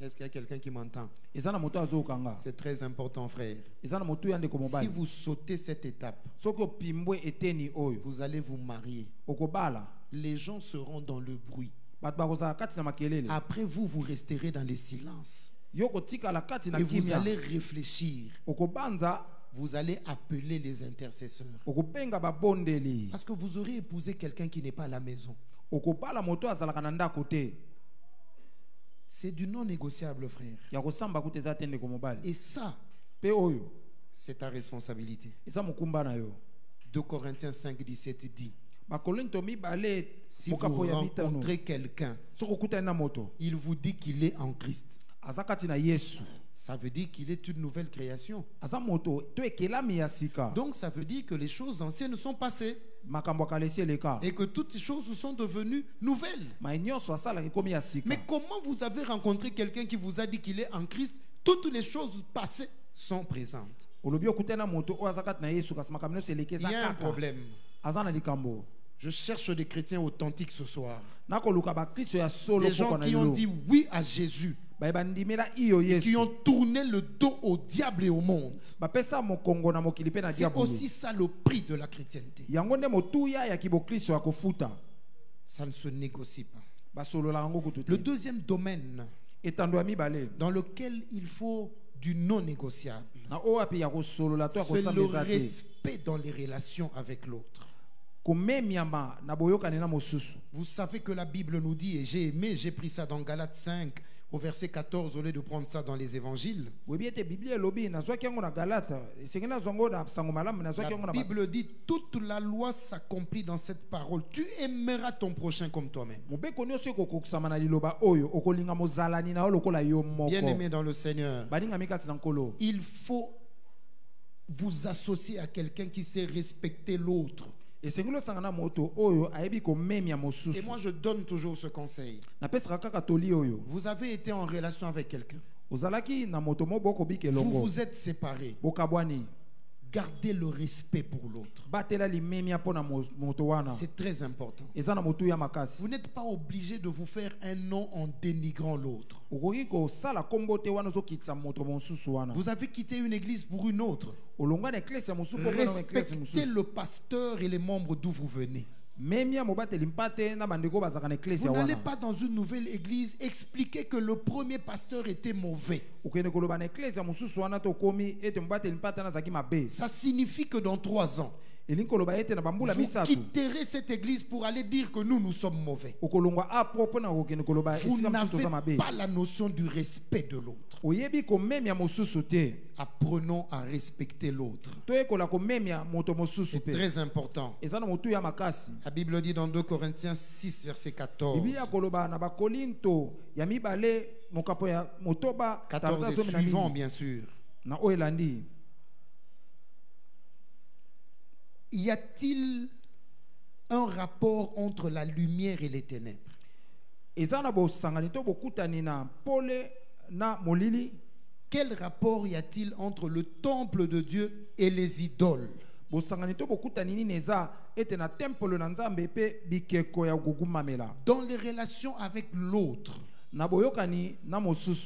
[SPEAKER 1] Est-ce qu'il y a quelqu'un qui m'entend? C'est très important, frère. Si vous sautez cette étape, vous allez vous marier. Les gens seront dans le bruit. Après vous, vous resterez dans
[SPEAKER 2] kati na
[SPEAKER 1] Et vous allez réfléchir. Vous allez appeler les intercesseurs. Parce que vous aurez épousé quelqu'un qui n'est pas à la maison.
[SPEAKER 2] okobala moto azalaka na ndako te
[SPEAKER 1] C'est du non négociable, frère. Et ça, c'est ta responsabilité.
[SPEAKER 2] eza mokumba na yo
[SPEAKER 1] 2 Corinthiens 5, 17 dit Si vous rencontrez quelqu'un, il vous dit qu'il est en Christ. Ça veut dire qu'il est une nouvelle création. Donc ça veut dire que les choses anciennes sont passées et que toutes les choses sont devenues nouvelles. Mais comment vous avez rencontré quelqu'un qui vous a dit qu'il est en Christ? Toutes les choses passées sont présentes. Il y a un problème. Je cherche des chrétiens authentiques ce soir. Des gens qui ont dit oui à Jésus, et qui ont tourné le dos au diable et au monde. C'est aussi ça le prix de la chrétienté. Ça ne se négocie pas. Le deuxième domaine dans lequel il faut du non négociable, c'est le respect dans les relations avec l'autre. Vous savez que la Bible nous dit, et j'ai aimé, j'ai pris ça dans Galates 5 au verset 14 au lieu de prendre ça dans les évangiles. La Bible dit, toute la loi s'accomplit dans cette parole. Tu aimeras ton prochain comme toi-même. Bien aimé dans le Seigneur, il faut vous associer à quelqu'un qui sait respecter l'autre.
[SPEAKER 2] Komemia
[SPEAKER 1] Et moi, je donne toujours ce conseil.
[SPEAKER 2] oyo
[SPEAKER 1] Vous avez été en relation avec quelqu'un. Vous vous êtes séparés. Gardez le respect pour l'autre. C'est très important. Vous n'êtes pas obligé de vous faire un nom en dénigrant l'autre. Vous avez quitté une église pour une autre. Respectez le pasteur et les membres d'où vous venez. Vous n'allez pas dans une nouvelle église expliquer que le premier pasteur était mauvais. Ça signifie que dans trois ans, vous quitterez cette église pour aller dire que nous, nous sommes mauvais. Vous n'avez pas la notion du respect de l'autre. Apprenons à respecter l'autre. C'est très important. La Bible dit dans 2 Corinthiens 6, verset 14.
[SPEAKER 2] biblia koloba na bakolinto ya mibale mokapo ya motoba
[SPEAKER 1] 14
[SPEAKER 2] tarata
[SPEAKER 1] et suivant, bien sûr.
[SPEAKER 2] na oyo elandi
[SPEAKER 1] Y a-t-il un rapport entre la lumière et les ténèbres? Quel rapport y a-t-il entre le temple de Dieu et les idoles? Dans les relations avec l'autre,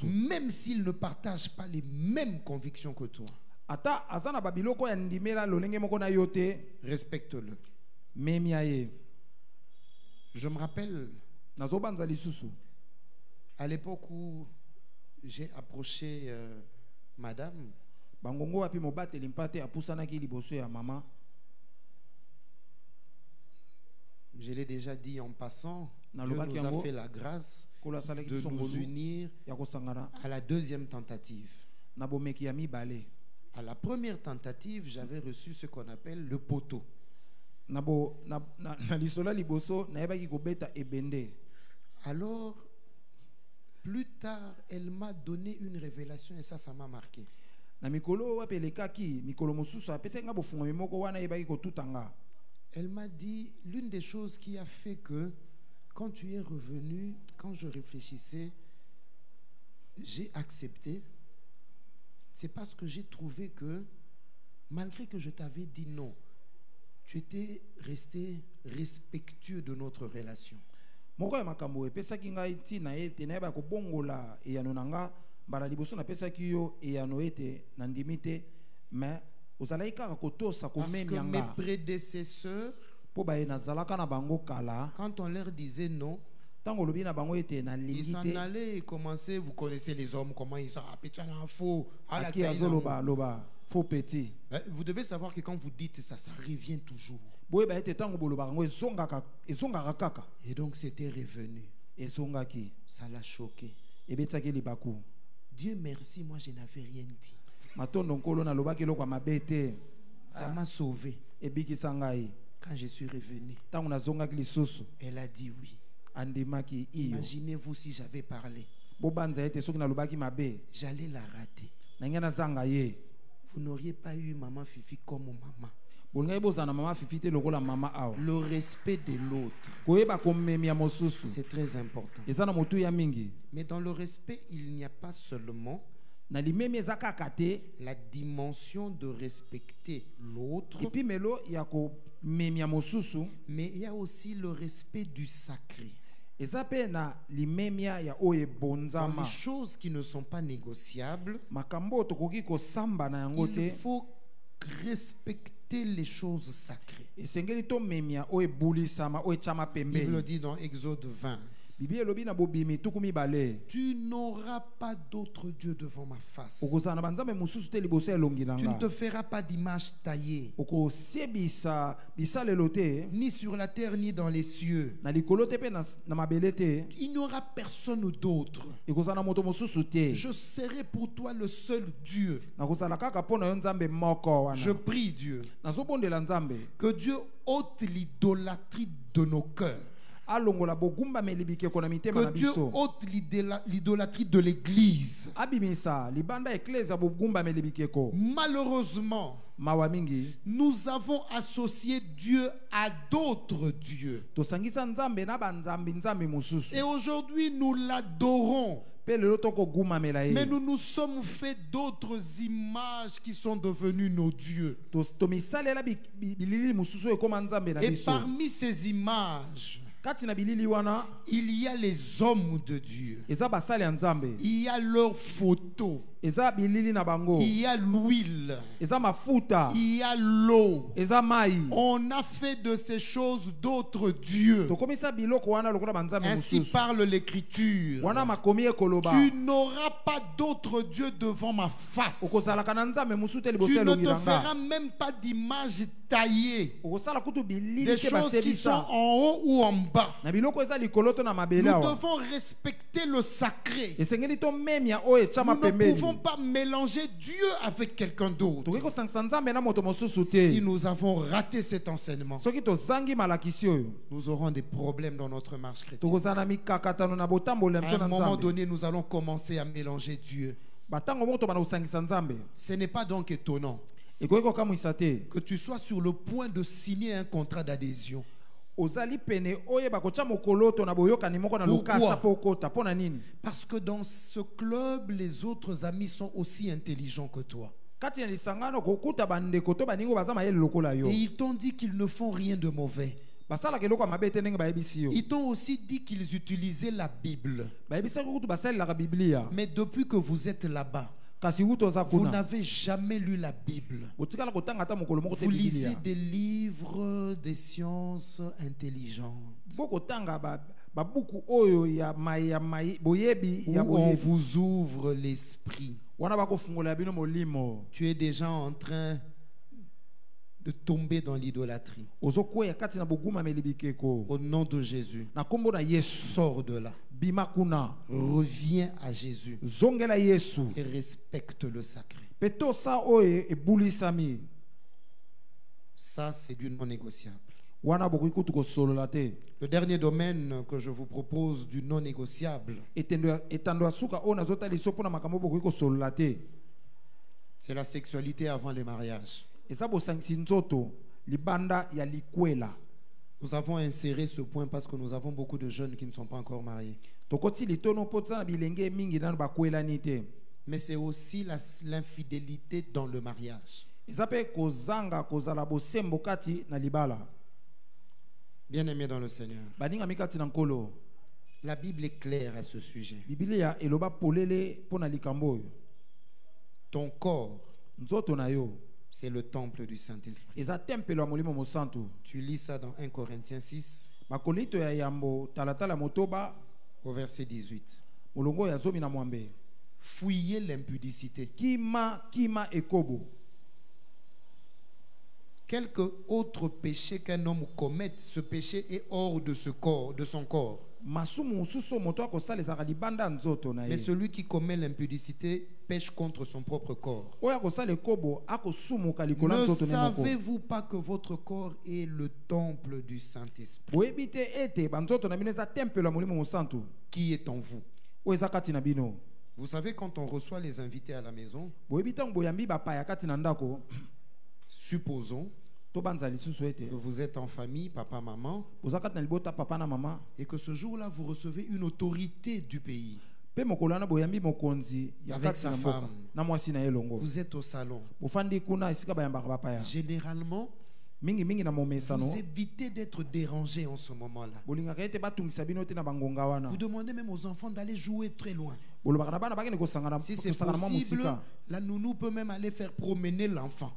[SPEAKER 1] même s'il ne partage pas les mêmes convictions que toi, respecte-le. Je me rappelle à l'époque où j'ai approché euh, madame,
[SPEAKER 2] bangongo wapi mobateli mpa te apusanaki liboso ya mama?
[SPEAKER 1] Je l'ai déjà dit en passant, Dieu nous a fait la grâce de nous unir à la deuxième tentative. À la première tentative, j'avais reçu ce qu'on appelle le poteau. Alors, plus tard, elle m'a donné une révélation et ça, ça m'a marqué. Elle m'a dit, l'une des choses qui a fait que quand tu es revenu, quand je réfléchissais, j'ai accepté, c'est parce que j'ai trouvé que, malgré que je t'avais dit non, tu étais resté respectueux de notre relation.
[SPEAKER 2] moko ya makambo oyo epesaki ngai ntina ete nayeba kobongola eyano na nga mbala liboso napesaki yo eyano ete nandimi te me ozalaki kaka kotosa
[SPEAKER 1] Parce que
[SPEAKER 2] komemia
[SPEAKER 1] mes prédécesseurs,
[SPEAKER 2] mpo baye nazalaka na bango kala
[SPEAKER 1] quand on leur disait non, ils s'en allaient et commençaient, vous connaissez les hommes, comment ils sont, ah, tu as un faux, ah,
[SPEAKER 2] azoloba loba faux petit
[SPEAKER 1] Ben, Vous devez savoir que quand vous dites ça, ça revient toujours. Et donc c'était revenu. Ça l'a choqué. Dieu merci, moi je n'avais rien dit. Ça m'a sauvé. Quand je suis revenu, elle a dit oui. Imaginez-vous si j'avais parlé. j'allais la rater. Vous n'auriez pas eu maman Fifi comme maman. Le respect de l'autre, c'est très important. Mais dans le respect, il n'y a pas seulement la dimension de respecter l'autre, mais il y a aussi le respect du sacré. Dans les choses qui ne sont pas négociables, il faut respecter les choses sacrées. Il le dit dans Exode 20. Tu n'auras pas d'autre Dieu devant ma face. Tu ne te feras pas d'image taillée, ni sur la terre, ni dans les cieux. Il n'y aura personne d'autre. Je serai pour toi le seul Dieu. Je prie Dieu que Dieu ôte l'idolâtrie de nos cœurs. Que Dieu ôte l'idolâtrie de l'Église. Malheureusement, nous avons associé Dieu à d'autres dieux. Et aujourd'hui, nous l'adorons. Mais nous nous sommes fait d'autres images qui sont devenues nos dieux. Et parmi ces images, il y a les hommes de Dieu. Il y a leurs photos. Il y a l'huile. Il y a l'eau. On a fait de ces choses d'autres dieux. Ainsi parle l'Écriture. Tu n'auras pas d'autre Dieu devant ma face. Tu ne te feras même pas d'image taillée. Des choses qui sont en haut ou en bas. Nous devons respecter le sacré. Nous ne
[SPEAKER 2] pembeni
[SPEAKER 1] pouvons pas mélanger Dieu avec quelqu'un d'autre. Si nous avons raté cet enseignement, nous aurons des problèmes dans notre marche chrétienne. À un moment donné, nous allons commencer à mélanger Dieu. Ce n'est pas donc étonnant que tu sois sur le point de signer un contrat d'adhésion.
[SPEAKER 2] Ozali pene oyeba kotya mokolo to na boyokani moko na lokasa mpo okota mpo na nini?
[SPEAKER 1] Parce que dans ce club, les autres amis sont aussi intelligents que toi.
[SPEAKER 2] kati na lisangano kokuta bandeko to baningo baza mayele lokola yo
[SPEAKER 1] Et ils t'ont dit qu'ils ne font rien de mauvais.
[SPEAKER 2] basalaka eloko ya mabe te ndenge bayebisi yo
[SPEAKER 1] Ils t'ont aussi dit qu'ils utilisaient la Bible.
[SPEAKER 2] bayebisaki kutu basalelaka biblia
[SPEAKER 1] Mais depuis que vous êtes là-bas, vous n'avez jamais lu la Bible. Vous lisez des livres des sciences intelligentes. Où on vous ouvre l'esprit. Tu es déjà en train de tomber dans l'idolâtrie. Au nom de Jésus, sors de là.
[SPEAKER 2] Bima kuna
[SPEAKER 1] Reviens à Jésus
[SPEAKER 2] zongela yesu
[SPEAKER 1] et respecte le sacré.
[SPEAKER 2] mpe tosa oyo ebulisami
[SPEAKER 1] Ça, c'est du non négociable.
[SPEAKER 2] wana bokoki kutu kosolola te
[SPEAKER 1] Le dernier domaine que je vous propose du non négociable,
[SPEAKER 2] etendo ya suka oyo nazotalisa mpona makambo bokoki kosolola te
[SPEAKER 1] c'est la sexualité avant le mariage.
[SPEAKER 2] eza bosangisi nzoto libanda ya likwela
[SPEAKER 1] Nous avons inséré ce point parce que nous avons beaucoup de jeunes qui ne sont pas encore mariés. Mais c'est aussi l'infidélité dans le mariage. Bien-aimés dans le Seigneur, la Bible est claire à ce sujet. Ton corps, c'est le temple du Saint-Esprit. Tu lis ça dans 1 Corinthiens 6,
[SPEAKER 2] bakolito ya yambo talatala ya motoba
[SPEAKER 1] au verset 18.
[SPEAKER 2] molongo oyo ya zomi na mwambe
[SPEAKER 1] Fuyez l'impudicité.
[SPEAKER 2] kima kima ekobo
[SPEAKER 1] Quelque autre péché qu'un homme commette, ce péché est hors de ce corps, de son corps. Mais celui qui commet l'impudicité pêche contre son propre corps. Ne savez-vous pas que votre corps est le temple du Saint-Esprit? Qui est en vous, Vous savez, quand on reçoit les invités à la maison, supposons vous êtes en famille, papa, maman, et que ce jour-là, vous recevez une autorité du pays. Avec sa femme. Vous êtes au salon. Généralement, vous évitez d'être dérangé en ce moment-là. Vous demandez même aux enfants d'aller jouer très loin. Si c'est possible, la nounou peut même aller faire promener l'enfant.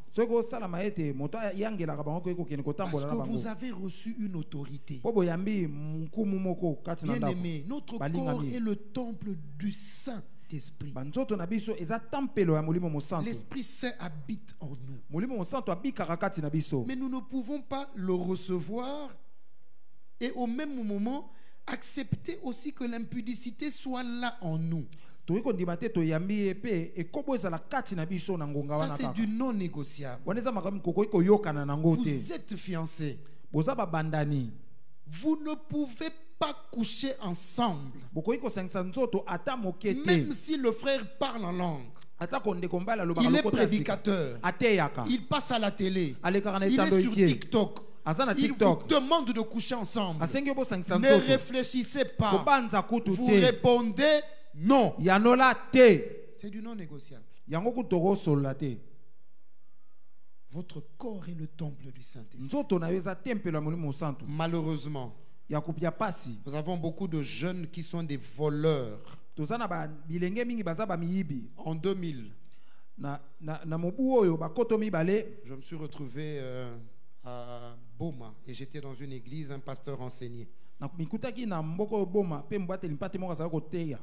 [SPEAKER 1] Parce que vous avez reçu une autorité. Bien aimé, notre corps est le temple du
[SPEAKER 2] molimo mosantu
[SPEAKER 1] L'Esprit Saint habite en nous. Mais nous ne pouvons pas le recevoir et au même moment accepter aussi que l'impudicité soit là en nous. Ça, c'est du non négociable. Vous êtes fiancés. Vous ne pouvez pas coucher ensemble. Même si le frère parle en langue. Il est prédicateur. Il passe à la télé. Il est sur TikTok. Il vous demande de coucher ensemble. Ne réfléchissez pas. Vous répondez non. C'est du non négociable. Votre corps est le temple du Saint-Esprit. Malheureusement, nous avons beaucoup de jeunes qui sont des voleurs. En 2000,
[SPEAKER 2] na, na, na mobu oyo bakoto mibale
[SPEAKER 1] je me suis retrouvé euh, à Boma et j'étais dans une église, un pasteur
[SPEAKER 2] koteya?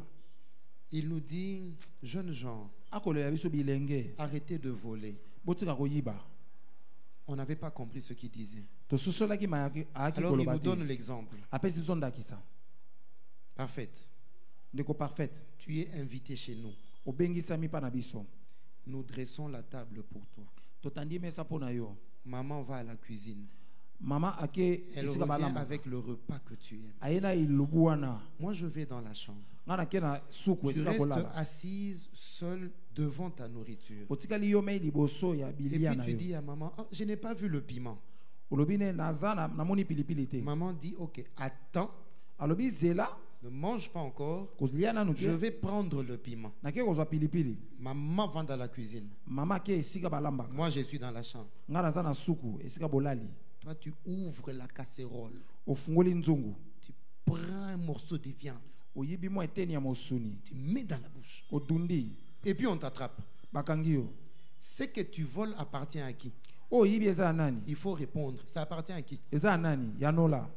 [SPEAKER 1] Il nous dit, jeunes gens, arrêtez de voler. On n'avait pas compris ce qu'il disait. Alors il nous donne l'exemple. Parfaite.
[SPEAKER 2] parfaite
[SPEAKER 1] Tu es invité chez nous. Nous dressons la table pour toi. Maman va à la cuisine.
[SPEAKER 2] Mama ake
[SPEAKER 1] Elle revient avec le repas que tu aimes. Moi, je vais dans la chambre. Tu restes assise seule devant ta nourriture. Et puis tu dis à maman, Ah, je n'ai pas vu le piment. Maman dit, ok, attends, ne mange pas encore. Je vais prendre le piment. Maman va dans la cuisine. Moi, je suis dans la chambre. Toi, tu ouvres la casserole.
[SPEAKER 2] ofungoli nzungu.
[SPEAKER 1] Tu prends un morceau de viande.
[SPEAKER 2] oyibi mwa eteni ya mosuni.
[SPEAKER 1] Tu mets dans la bouche.
[SPEAKER 2] odundi.
[SPEAKER 1] Et puis on t'attrape.
[SPEAKER 2] bakangi yo
[SPEAKER 1] Ce que tu voles appartient à qui?
[SPEAKER 2] Oyo oyibi eza ya nani?
[SPEAKER 1] Il faut répondre. Ça appartient à qui?
[SPEAKER 2] Eza ya nani? Ya nola.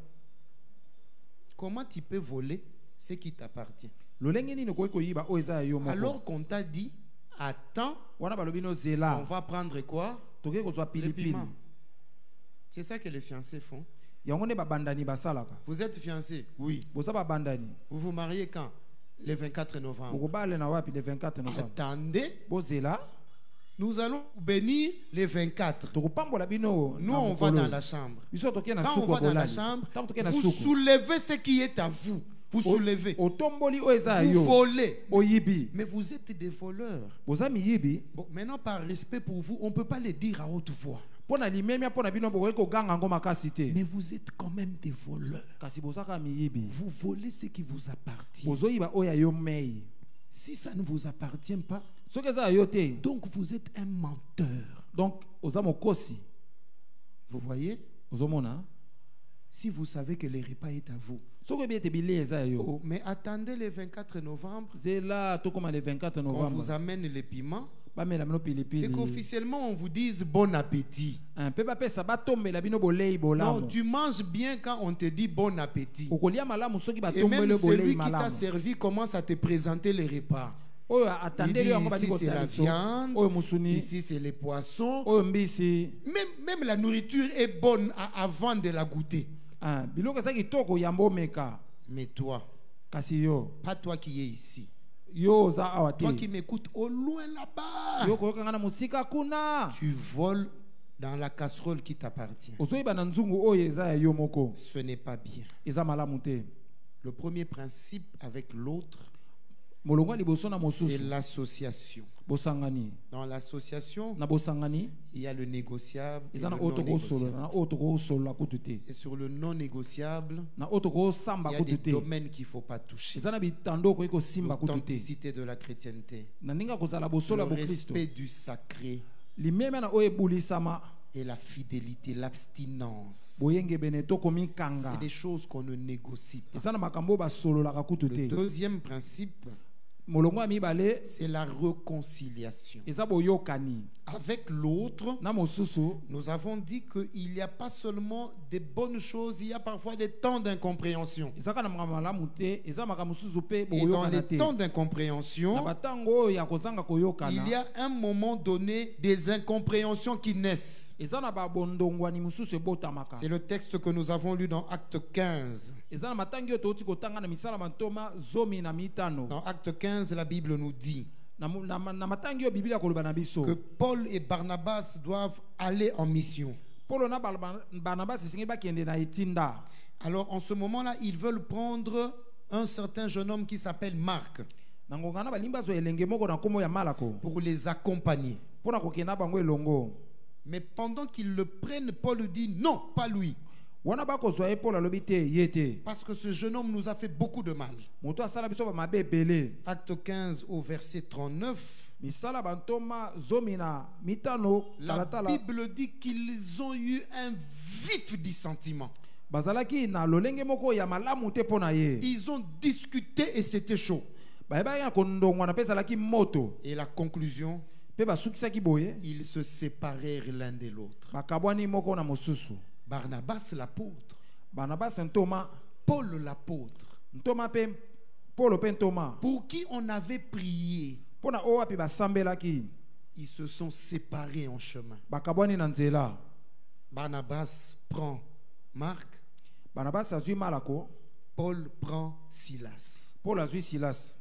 [SPEAKER 1] Comment tu peux voler ce qui t'appartient?
[SPEAKER 2] Lolenge nini okoki koyiba oyo eza ya yo moko?
[SPEAKER 1] Alors qu'on t'a dit, attends,
[SPEAKER 2] wana balobi no
[SPEAKER 1] on va prendre quoi?
[SPEAKER 2] Tokoki kozwa
[SPEAKER 1] Le
[SPEAKER 2] pilipili.
[SPEAKER 1] piment. C'est ça que les fiancés font. Vous êtes fiancés Oui. Vous vous mariez quand? Le 24 novembre.
[SPEAKER 2] bokobale na wapi le 24 novembre?
[SPEAKER 1] Attendez, nous allons bénir les 24.
[SPEAKER 2] tokopambola bino
[SPEAKER 1] Nous, on va dans la chambre. Quand on va dans la chambre, vous soulevez ce qui est à vous. Vous soulevez. Vous volez. Mais vous êtes des voleurs. Bon, maintenant, par respect pour vous, on ne peut pas le dire à haute voix. Mais vous êtes quand même des voleurs. Vous volez ce qui vous appartient. Si ça ne vous appartient pas, donc vous êtes un menteur.
[SPEAKER 2] donc
[SPEAKER 1] Vous voyez? Si vous savez que le repas est à vous. Oh, mais attendez le 24 novembre,
[SPEAKER 2] zela tokóma le 24
[SPEAKER 1] qu'on vous amène les piments et qu'officiellement on vous dise bon appétit.
[SPEAKER 2] Bolei
[SPEAKER 1] Non, tu manges bien quand on te dit bon appétit. Et même celui qui t'a servi commence à te présenter les repas. Il dit ici c'est la viande, ici c'est les poissons. Même, même la nourriture est bonne avant de la goûter.
[SPEAKER 2] Omeka
[SPEAKER 1] Mais toi, pas toi qui es ici. Toi qui m'écoutes au loin là-bas, tu voles dans la casserole qui t'appartient. Ce n'est pas bien. Le premier principe avec l'autre,
[SPEAKER 2] molongo ya liboso na
[SPEAKER 1] c'est l'association. Dans l'association, il y a le négociable et
[SPEAKER 2] eza
[SPEAKER 1] le non négociable. Et sur le non négociable, il y a des domaines qu'il ne faut pas toucher. L'authenticité de la chrétienté, le respect du sacré. Et la fidélité, l'abstinence. C'est des choses qu'on ne négocie pas. Le deuxième principe, c'est la réconciliation. Avec l'autre, nous avons dit qu'il n'y a pas seulement des bonnes choses, il y a parfois des temps d'incompréhension. Et dans les
[SPEAKER 2] te
[SPEAKER 1] temps d'incompréhension, il y a un moment donné des incompréhensions qui naissent. C'est le texte que nous avons lu dans Acte 15.
[SPEAKER 2] eza na matangi oyo touti kotanga na misala mantoma zomi na mitano
[SPEAKER 1] Dans Acte 15, la Bible nous dit que Paul et Barnabas doivent aller en mission. Alors en ce moment-là, ils veulent prendre un certain jeune homme qui s'appelle Marc pour les accompagner. Mais pendant qu'ils le prennent, Paul dit non, pas lui. Parce que ce jeune homme nous a fait beaucoup de mal. Acte 15 au verset 39,
[SPEAKER 2] misala bantoma zomi na mitano
[SPEAKER 1] la Bible dit qu'ils ont eu un vif dissentiment. Ils ont discuté et c'était chaud. Et la conclusion, ils se séparèrent l'un de l'autre. Barnabas l'apôtre,
[SPEAKER 2] barnabasi ntoma
[SPEAKER 1] Paul l'apôtre,
[SPEAKER 2] polo mpe ntoma
[SPEAKER 1] pour qui on avait prié,
[SPEAKER 2] basambelaki
[SPEAKER 1] ils se sont séparés en chemin. Barnabas prend Marc,
[SPEAKER 2] barnabasi azwi malako.
[SPEAKER 1] Paul prend Silas.
[SPEAKER 2] Polo azwi silas.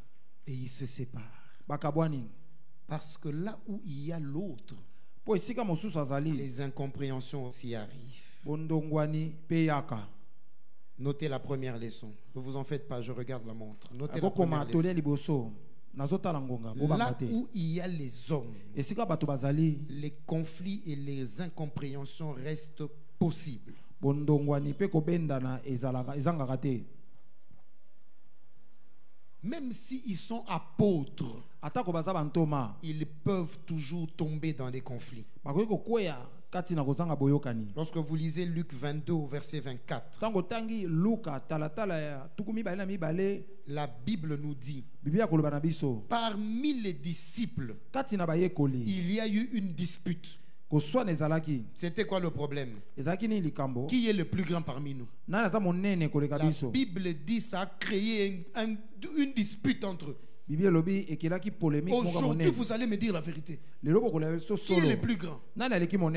[SPEAKER 1] Et ils se séparent. Parce que là où il y a l'autre, les incompréhensions aussi arrivent. Notez la première leçon. Ne vous en faites pas, je regarde la montre. Notez la première leçon. Là où il y a les hommes, les conflits et les incompréhensions restent possibles. Même s'ils sont apôtres, ils peuvent toujours tomber dans des conflits. Lorsque vous lisez Luc 22 au verset 24,
[SPEAKER 2] ntango otangi luka talatala ya tuku mibale na mibale
[SPEAKER 1] la Bible nous dit, parmi les disciples, il y a eu une dispute. C'était quoi le problème? Qui est le plus grand parmi nous? La Bible dit ça a créé un- un- une dispute entre eux. Aujourd'hui, vous allez me dire la vérité. Qui est le plus grand?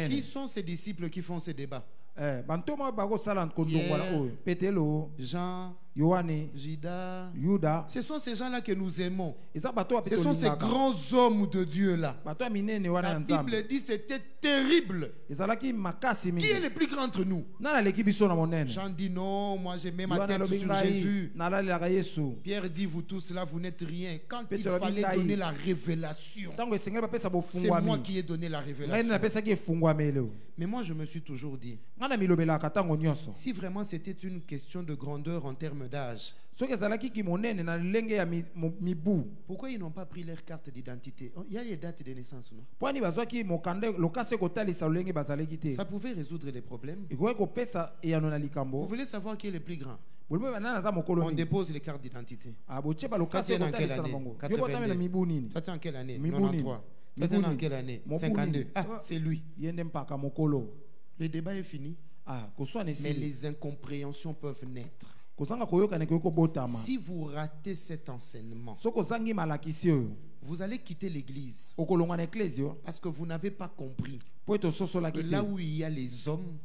[SPEAKER 1] Qui sont ces disciples qui font ces débats?
[SPEAKER 2] Eh,
[SPEAKER 1] Jean,
[SPEAKER 2] yohane
[SPEAKER 1] Judas.
[SPEAKER 2] yuda
[SPEAKER 1] Ce sont ces gens-là que nous aimons. Ce sont ces grands hommes de Dieu-là. La Bible dit c'était terrible. Qui est le plus grand entre nous? Jean dit non, moi je mets ma tête sur Jésus. Pierre dit vous tous là, vous n'êtes rien. Quand il fallait donner la révélation, c'est moi qui ai donné la révélation. Mais moi je me suis toujours dit, si vraiment c'était une question de grandeur en termes d'âge,
[SPEAKER 2] mo- mibu
[SPEAKER 1] pourquoi ils n'ont pas pris leur carte d'identité? Oh, Il y a les dates de naissance, non? Ça pouvait résoudre les problèmes. Vous voulez savoir qui est le plus grand? On dépose les cartes d'identité.
[SPEAKER 2] Ah,
[SPEAKER 1] Toi, tu es dans quelle année?
[SPEAKER 2] Bango
[SPEAKER 1] 82.
[SPEAKER 2] yo botami na mibu nini?
[SPEAKER 1] Toi, tu es en quelle année?
[SPEAKER 2] Mibuni.
[SPEAKER 1] 93. Toi, tu es quelle année?
[SPEAKER 2] Mobuni.
[SPEAKER 1] 52. Ah, c'est lui. Le débat est fini.
[SPEAKER 2] ah
[SPEAKER 1] Mais les incompréhensions peuvent naître. Si vous ratez cet enseignement, vous allez quitter l'église. Parce que vous n'avez pas compris. Que là où il y a les hommes,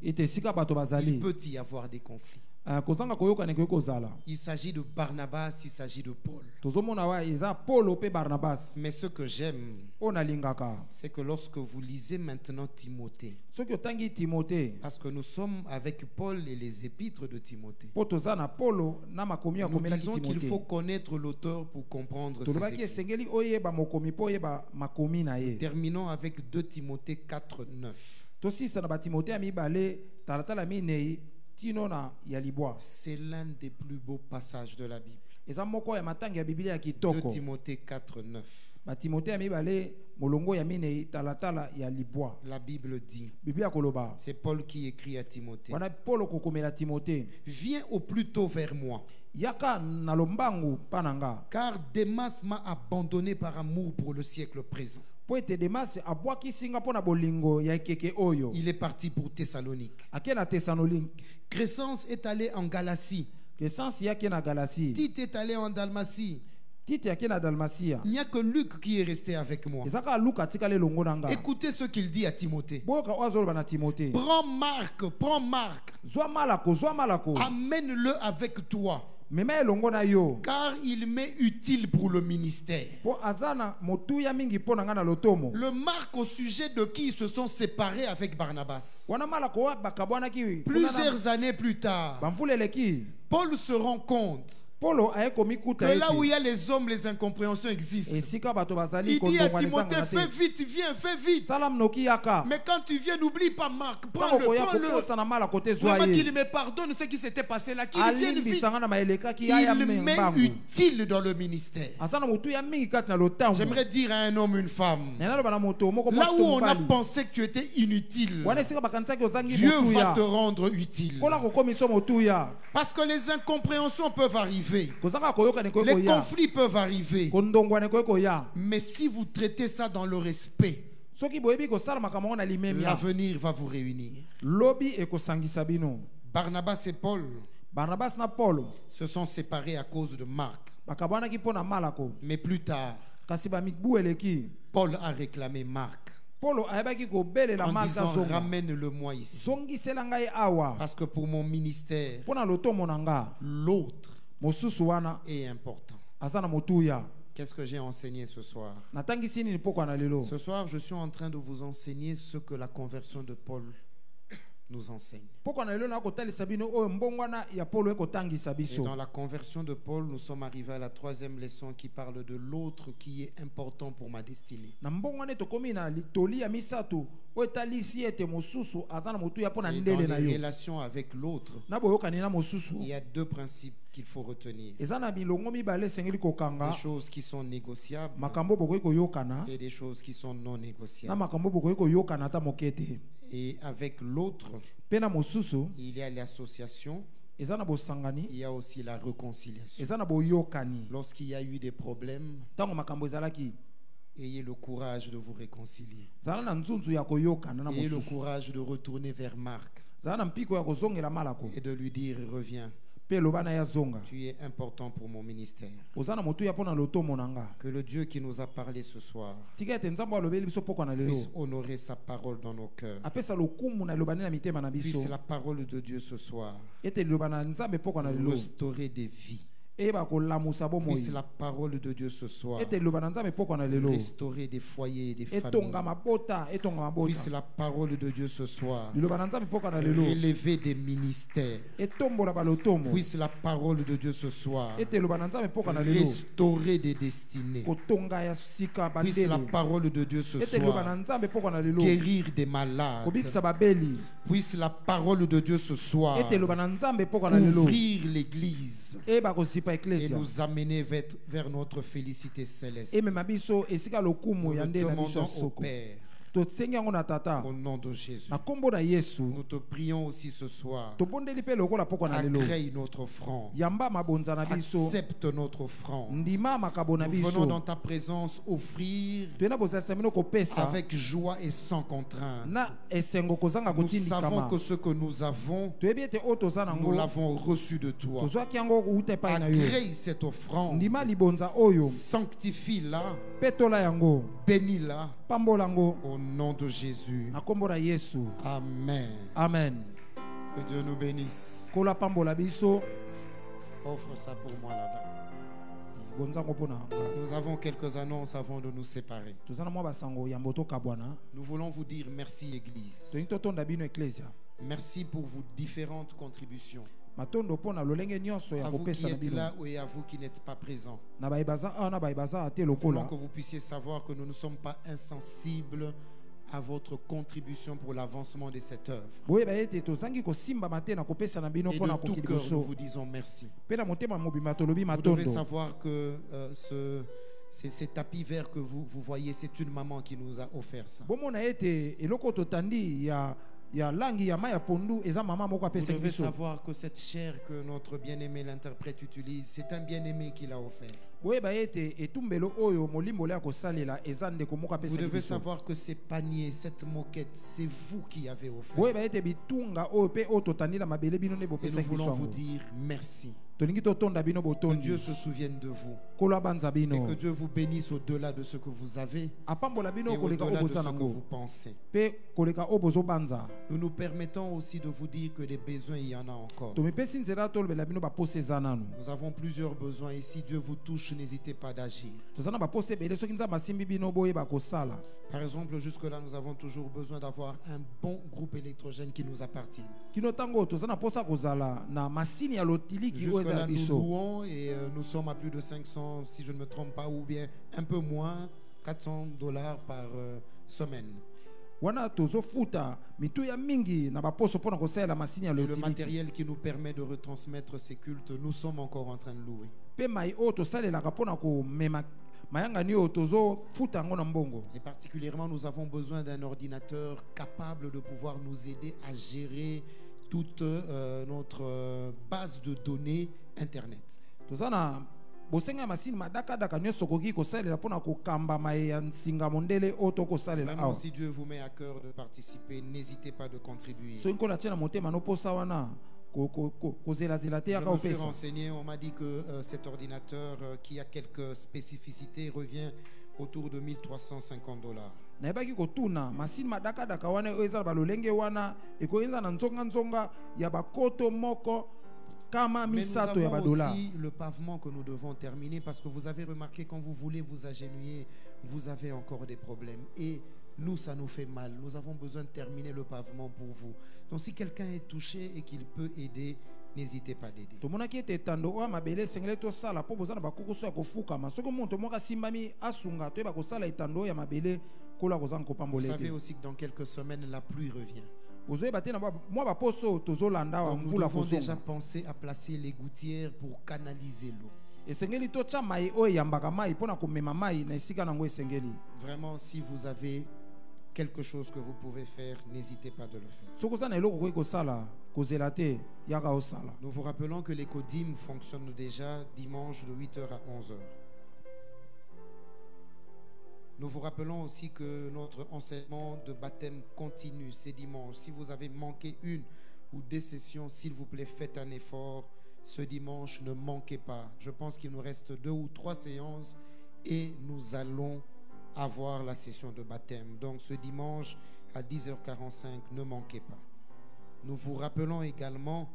[SPEAKER 1] il peut y avoir des conflits.
[SPEAKER 2] Kozala
[SPEAKER 1] Il s'agit de Barnabas, il s'agit de Paul. Mais ce que j'aime, c'est que lorsque vous lisez maintenant Timothée, parce que nous sommes avec Paul et les épîtres de Timothée, nous disons qu'il faut connaître l'auteur pour comprendre ses épîtres. Terminons avec 2 Timothée 4, 9. C'est l'un des plus beaux passages de la Bible.
[SPEAKER 2] eza moko ya matangi ya biblia ya
[SPEAKER 1] 2
[SPEAKER 2] kitoko.
[SPEAKER 1] Timothée 4, 9.
[SPEAKER 2] batimote ya mibale molongo ya minei talatala ya libwa
[SPEAKER 1] La Bible dit, c'est Paul qui écrit à Timothée, Viens au plus tôt vers moi, car Démas m'a abandonné par amour pour le siècle présent. Il est parti pour Thessalonique. Crescence est allé en Galatie. Tite est allé en Dalmatie. Il n'y a que Luc qui est resté avec moi. Écoutez ce qu'il dit à Timothée. Prends Marc, prends Marc, amène-le avec toi, car il m'est utile pour le ministère. Le Marc au sujet de qui ils se sont séparés avec Barnabas. Plusieurs années plus tard, Paul se rend compte que là où il y a les hommes, les incompréhensions existent. Il dit à
[SPEAKER 2] kondongwana
[SPEAKER 1] Timothée, fais
[SPEAKER 2] te
[SPEAKER 1] vite, viens, fais vite. Mais quand tu viens, n'oublie pas Marc, prends-le, prends-le. Vraiment qu'il me pardonne ce qui s'était passé là, qu'il vienne vite. Il m'est utile dans le ministère. J'aimerais dire à un homme, une femme, là où on a pensé que tu étais inutile, Dieu va te rendre utile. Parce que les incompréhensions peuvent arriver, les conflits peuvent arriver. Mais si vous traitez ça dans le respect, l'avenir va vous réunir. Barnabas et Paul
[SPEAKER 2] barnabas na paulo
[SPEAKER 1] se sont séparés à cause de Marc. Mais plus tard, Paul a réclamé Marc en disant Ramène-le-moi ici. Parce que pour mon ministère, l'autre est important. Qu'est-ce que j'ai enseigné ce soir? Ce soir, je suis en train de vous enseigner ce que la conversion de Paul nous enseigne. Et dans la conversion de Paul, nous sommes arrivés à la troisième leçon qui parle de l'autre qui est important pour ma destinée. Et dans les relations avec l'autre, il y a deux principes qu'il faut retenir. Des choses qui sont négociables et des choses qui sont non négociables. Et avec l'autre, il y a l'association, il y a aussi la réconciliation. Lorsqu'il y a eu des problèmes, ayez le courage de vous réconcilier. Ayez le courage de retourner vers Marc et de lui dire reviens, tu es important pour mon ministère. Que le Dieu qui nous a parlé ce soir puisse honorer sa parole dans nos cœurs. Puisse la parole de Dieu ce soir restaurer des vies. Puisse la parole de Dieu ce soir restaurer des foyers et des familles. Puisse la parole de Dieu ce soir relever des ministères. Puisse la parole de Dieu ce soir restaurer des destinées. Puisse la parole de Dieu ce soir guérir des malades. Puisse la parole de Dieu ce soir couvrir l'Église et nous amener vers, vers notre félicité céleste. Nous demandons au Père au nom de Jésus. Nous te prions aussi ce soir. Agrée notre offrande. Accepte notre offrande. Nous venons dans ta présence offrir avec joie et sans contrainte. Nous savons que ce que nous avons, nous l'avons reçu de toi. Agrée cette offrande. Sanctifie-la, bénis-la au nom de Jésus. Amen.
[SPEAKER 2] amen
[SPEAKER 1] Que Dieu nous bénisse. Offre ça pour moi là-bas. Nous avons quelques annonces avant de nous séparer. Nous voulons vous dire merci Église. Merci pour vos différentes contributions. À vous qui êtes là et à vous qui n'êtes pas présents. Nous voulons que vous puissiez savoir que nous ne sommes pas insensibles à votre contribution pour l'avancement de cette œuvre. Et de tout cœur, nous vous disons merci. Vous devez savoir que euh, ce, tapis verts que vous, vous voyez, c'est une maman qui nous a offert ça. Vous devez savoir que cette chair que notre bien-aimé l'interprète utilise, c'est un bien-aimé qui l'a offert. Vous devez savoir que ces paniers, cette moquette, c'est vous qui avez offert. Et nous voulons vous dire merci. Que Dieu se souvienne de vous. Et que Dieu vous bénisse au-delà de ce que vous avez et au-delà de ce que vous pensez. Nous nous permettons aussi de vous dire que les besoins, il y en a encore. Nous avons plusieurs besoins. Et si Dieu vous touche, n'hésitez pas d'agir. Par exemple, jusque-là, nous avons toujours besoin d'avoir un bon groupe électrogène qui nous appartient. Jusque-là, nous louons et euh, nous sommes à plus de 500, si je ne me trompe pas, ou bien un peu moins, 400 dollars par euh, semaine.
[SPEAKER 2] wana tozofuta mitu ya mingi na baposo mpo na kosalela masini ya
[SPEAKER 1] Et le matériel qui nous permet de retransmettre ces cultes, nous sommes encore en train de louer. Et particulièrement, nous avons besoin d'un ordinateur capable de pouvoir nous aider à gérer toute euh, notre euh, base de données Internet.
[SPEAKER 2] bosenga ya masini madakadaka nyonso okoki kosalela mpo na kokamba maye ya nsinga mondele oyo tokosalela
[SPEAKER 1] Vraiment,
[SPEAKER 2] awa
[SPEAKER 1] si Dieu vous met à cœur de participer, n'hésitez pas de contribuer.
[SPEAKER 2] soki nkolo atie na motema noposa wana
[SPEAKER 1] Je me suis renseigné, on m'a dit que euh, cet ordinateur euh, qui a quelques spécificités revient autour de 1350 dollars.
[SPEAKER 2] nayebaki kotuna masini madakadaka wana oyo eza na balolenge wana ekoki eza na nzonga-nzonga ya bakoto moko kama
[SPEAKER 1] Mais nous
[SPEAKER 2] misato ya
[SPEAKER 1] avons
[SPEAKER 2] badola
[SPEAKER 1] aussi le pavement que nous devons terminer parce que vous avez remarqué quand vous voulez vous agenouiller, vous avez encore des problèmes. Et nous, ça nous fait mal. Nous avons besoin de terminer le pavement pour vous. Donc si quelqu'un est touché et qu'il peut aider, n'hésitez pas d'aider.
[SPEAKER 2] tomonaki ete etando oyo ya mabele esengeli tosala mpo boza na bakokoso ya kofukama soki moto moko asimbami asunga toyeba kosala etando oyo ya mabele kolo akozanga
[SPEAKER 1] Vous
[SPEAKER 2] kopambola
[SPEAKER 1] savez
[SPEAKER 2] ete
[SPEAKER 1] aussi que dans quelques semaines, la pluie revient.
[SPEAKER 2] ozoyeba te na mwa baposo tozolanda awa
[SPEAKER 1] Donc, nous
[SPEAKER 2] mvula
[SPEAKER 1] devons déjà
[SPEAKER 2] kozonga
[SPEAKER 1] penser à placer les gouttières pour canaliser l'eau.
[SPEAKER 2] esengeli totya mai oyo eyambaka mai mpo na komema mai na esika nango esengeli
[SPEAKER 1] Vraiment, si vous avez quelque chose que vous pouvez faire, n'hésitez pas de le faire. Nous vous rappelons que les codymes fonctionnent déjà dimanche de 8h à 11h. Nous vous rappelons aussi que notre enseignement de baptême continue ces dimanches. Si vous avez manqué une ou des sessions, s'il vous plaît, faites un effort. Ce dimanche, ne manquez pas. Je pense qu'il nous reste deux ou trois séances et nous allons avoir la session de baptême. Donc ce dimanche à 10h45, ne manquez pas. Nous vous rappelons également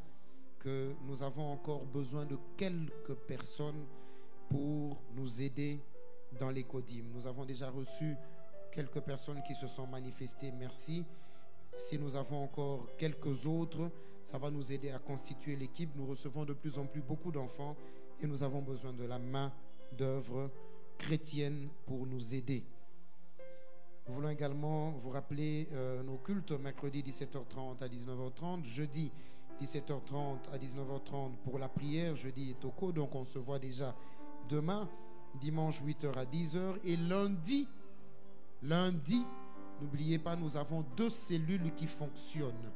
[SPEAKER 1] que nous avons encore besoin de quelques personnes pour nous aider dans les codymes. Nous avons déjà reçu quelques personnes qui se sont manifestées. Merci. Si nous avons encore quelques autres, ça va nous aider à constituer l'équipe. Nous recevons de plus en plus beaucoup d'enfants et nous avons besoin de la main d'œuvre chrétienne pour nous aider. Nous voulons également vous rappeler euh, nos cultes mercredi 17h30 à 19h30, jeudi 17h30 à 19h30 pour la prière, jeudi et Toko, donc on se voit déjà demain, dimanche 8h à 10h et lundi, lundi, n'oubliez pas, nous avons deux cellules qui fonctionnent.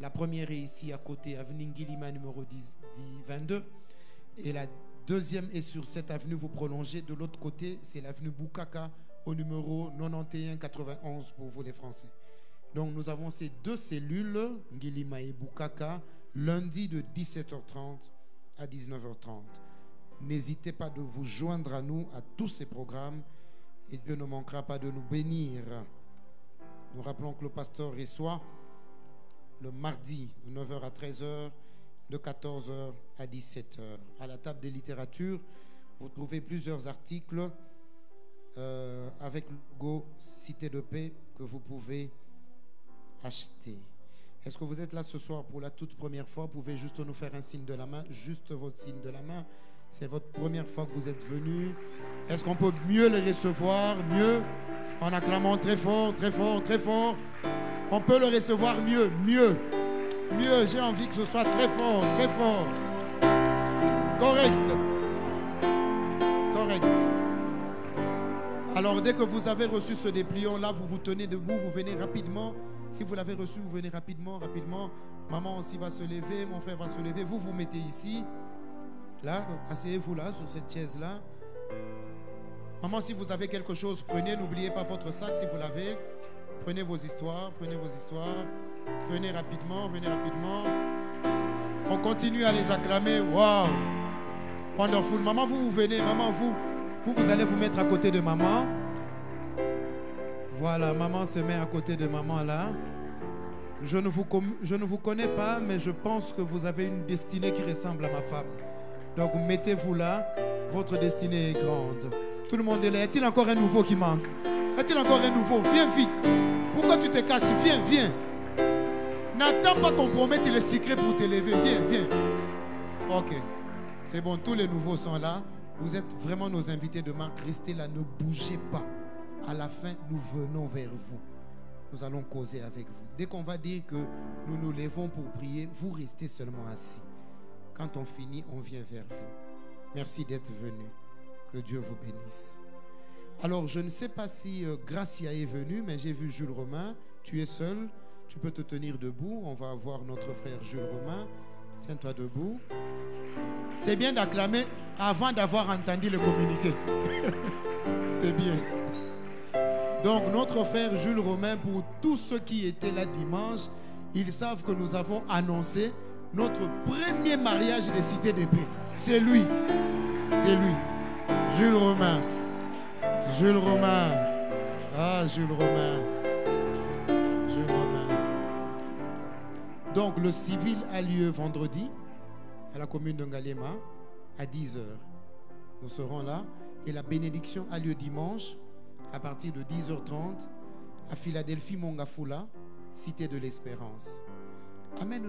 [SPEAKER 1] La première est ici à côté, avenue numéro 10, 10 22 et la deuxième est sur cette avenue, vous prolongez. De l'autre côté, c'est l'avenue Boukaka au numéro 9191 pour vous les Français. Donc nous avons ces deux cellules, Ngilima et Boukaka, lundi de 17h30 à 19h30. N'hésitez pas de vous joindre à nous à tous ces programmes et Dieu ne manquera pas de nous bénir. Nous rappelons que le pasteur reçoit le mardi de 9h à 13h, de 14h à 17h. À la table des littératures, vous trouvez plusieurs articles euh, avec le logo Cité de paix que vous pouvez acheter. Est-ce que vous êtes là ce soir pour la toute première fois? Vous pouvez juste nous faire un signe de la main, juste votre signe de la main. C'est votre première fois que vous êtes venu. Est-ce qu'on peut mieux les recevoir Mieux? En acclamant très fort, très fort, très fort. On peut le recevoir mieux, mieux, mieux. J'ai envie que ce soit très fort, très fort. Correct. Correct. Alors dès que vous avez reçu ce dépliant là, vous vous tenez debout, vous venez rapidement. Si vous l'avez reçu, vous venez rapidement, rapidement. Maman aussi va se lever, mon frère va se lever. Vous vous mettez ici. Là, asseyez-vous là, sur cette chaise-là. Maman, si vous avez quelque chose, prenez, n'oubliez pas votre sac si vous l'avez. Prenez vos histoires, prenez vos histoires. Venez rapidement, venez rapidement. On continue à les acclamer. Wow! Wonderful. Maman, vous, vous venez. Maman, vous, vous, vous allez vous mettre à côté de maman. Voilà, maman se met à côté de maman là. Je ne, vous, je ne vous connais pas, mais je pense que vous avez une destinée qui ressemble à ma femme. Donc mettez-vous là, votre destinée est grande. Tout le monde est là. Y a-t-il encore un nouveau qui manque? Y a-t-il encore un nouveau? Viens vite. Pourquoi tu te caches? Viens, viens. N'attends pas qu'on promette le secret pour t'élever. Viens, viens. Ok. C'est bon, tous les nouveaux sont là. Vous êtes vraiment nos invités demain. Restez là, ne bougez pas. À la fin, nous venons vers vous. Nous allons causer avec vous. Dès qu'on va dire que nous nous levons pour prier, vous restez seulement assis. Quand on finit, on vient vers vous. Merci d'être venu. Que Dieu vous bénisse. Alors, je ne sais pas si euh, Gracia est venue, mais j'ai vu Jules Romain. Tu es seul. Tu peux te tenir debout. On va voir notre frère Jules Romain. Tiens-toi debout. C'est bien d'acclamer avant d'avoir entendu le communiqué. <laughs> C'est bien. Donc notre frère Jules Romain, pour tous ceux qui étaient là dimanche, ils savent que nous avons annoncé notre premier mariage des cités d'épée. C'est lui. C'est lui. Jules Romain. Jules Romain. Ah, Jules Romain. Jules Romain. Donc le civil a lieu vendredi à la commune de Ngalema à 10h. Nous serons là. Et la bénédiction a lieu dimanche à partir de 10h30 à Philadelphie Mongafula, cité de l'Espérance. Amen.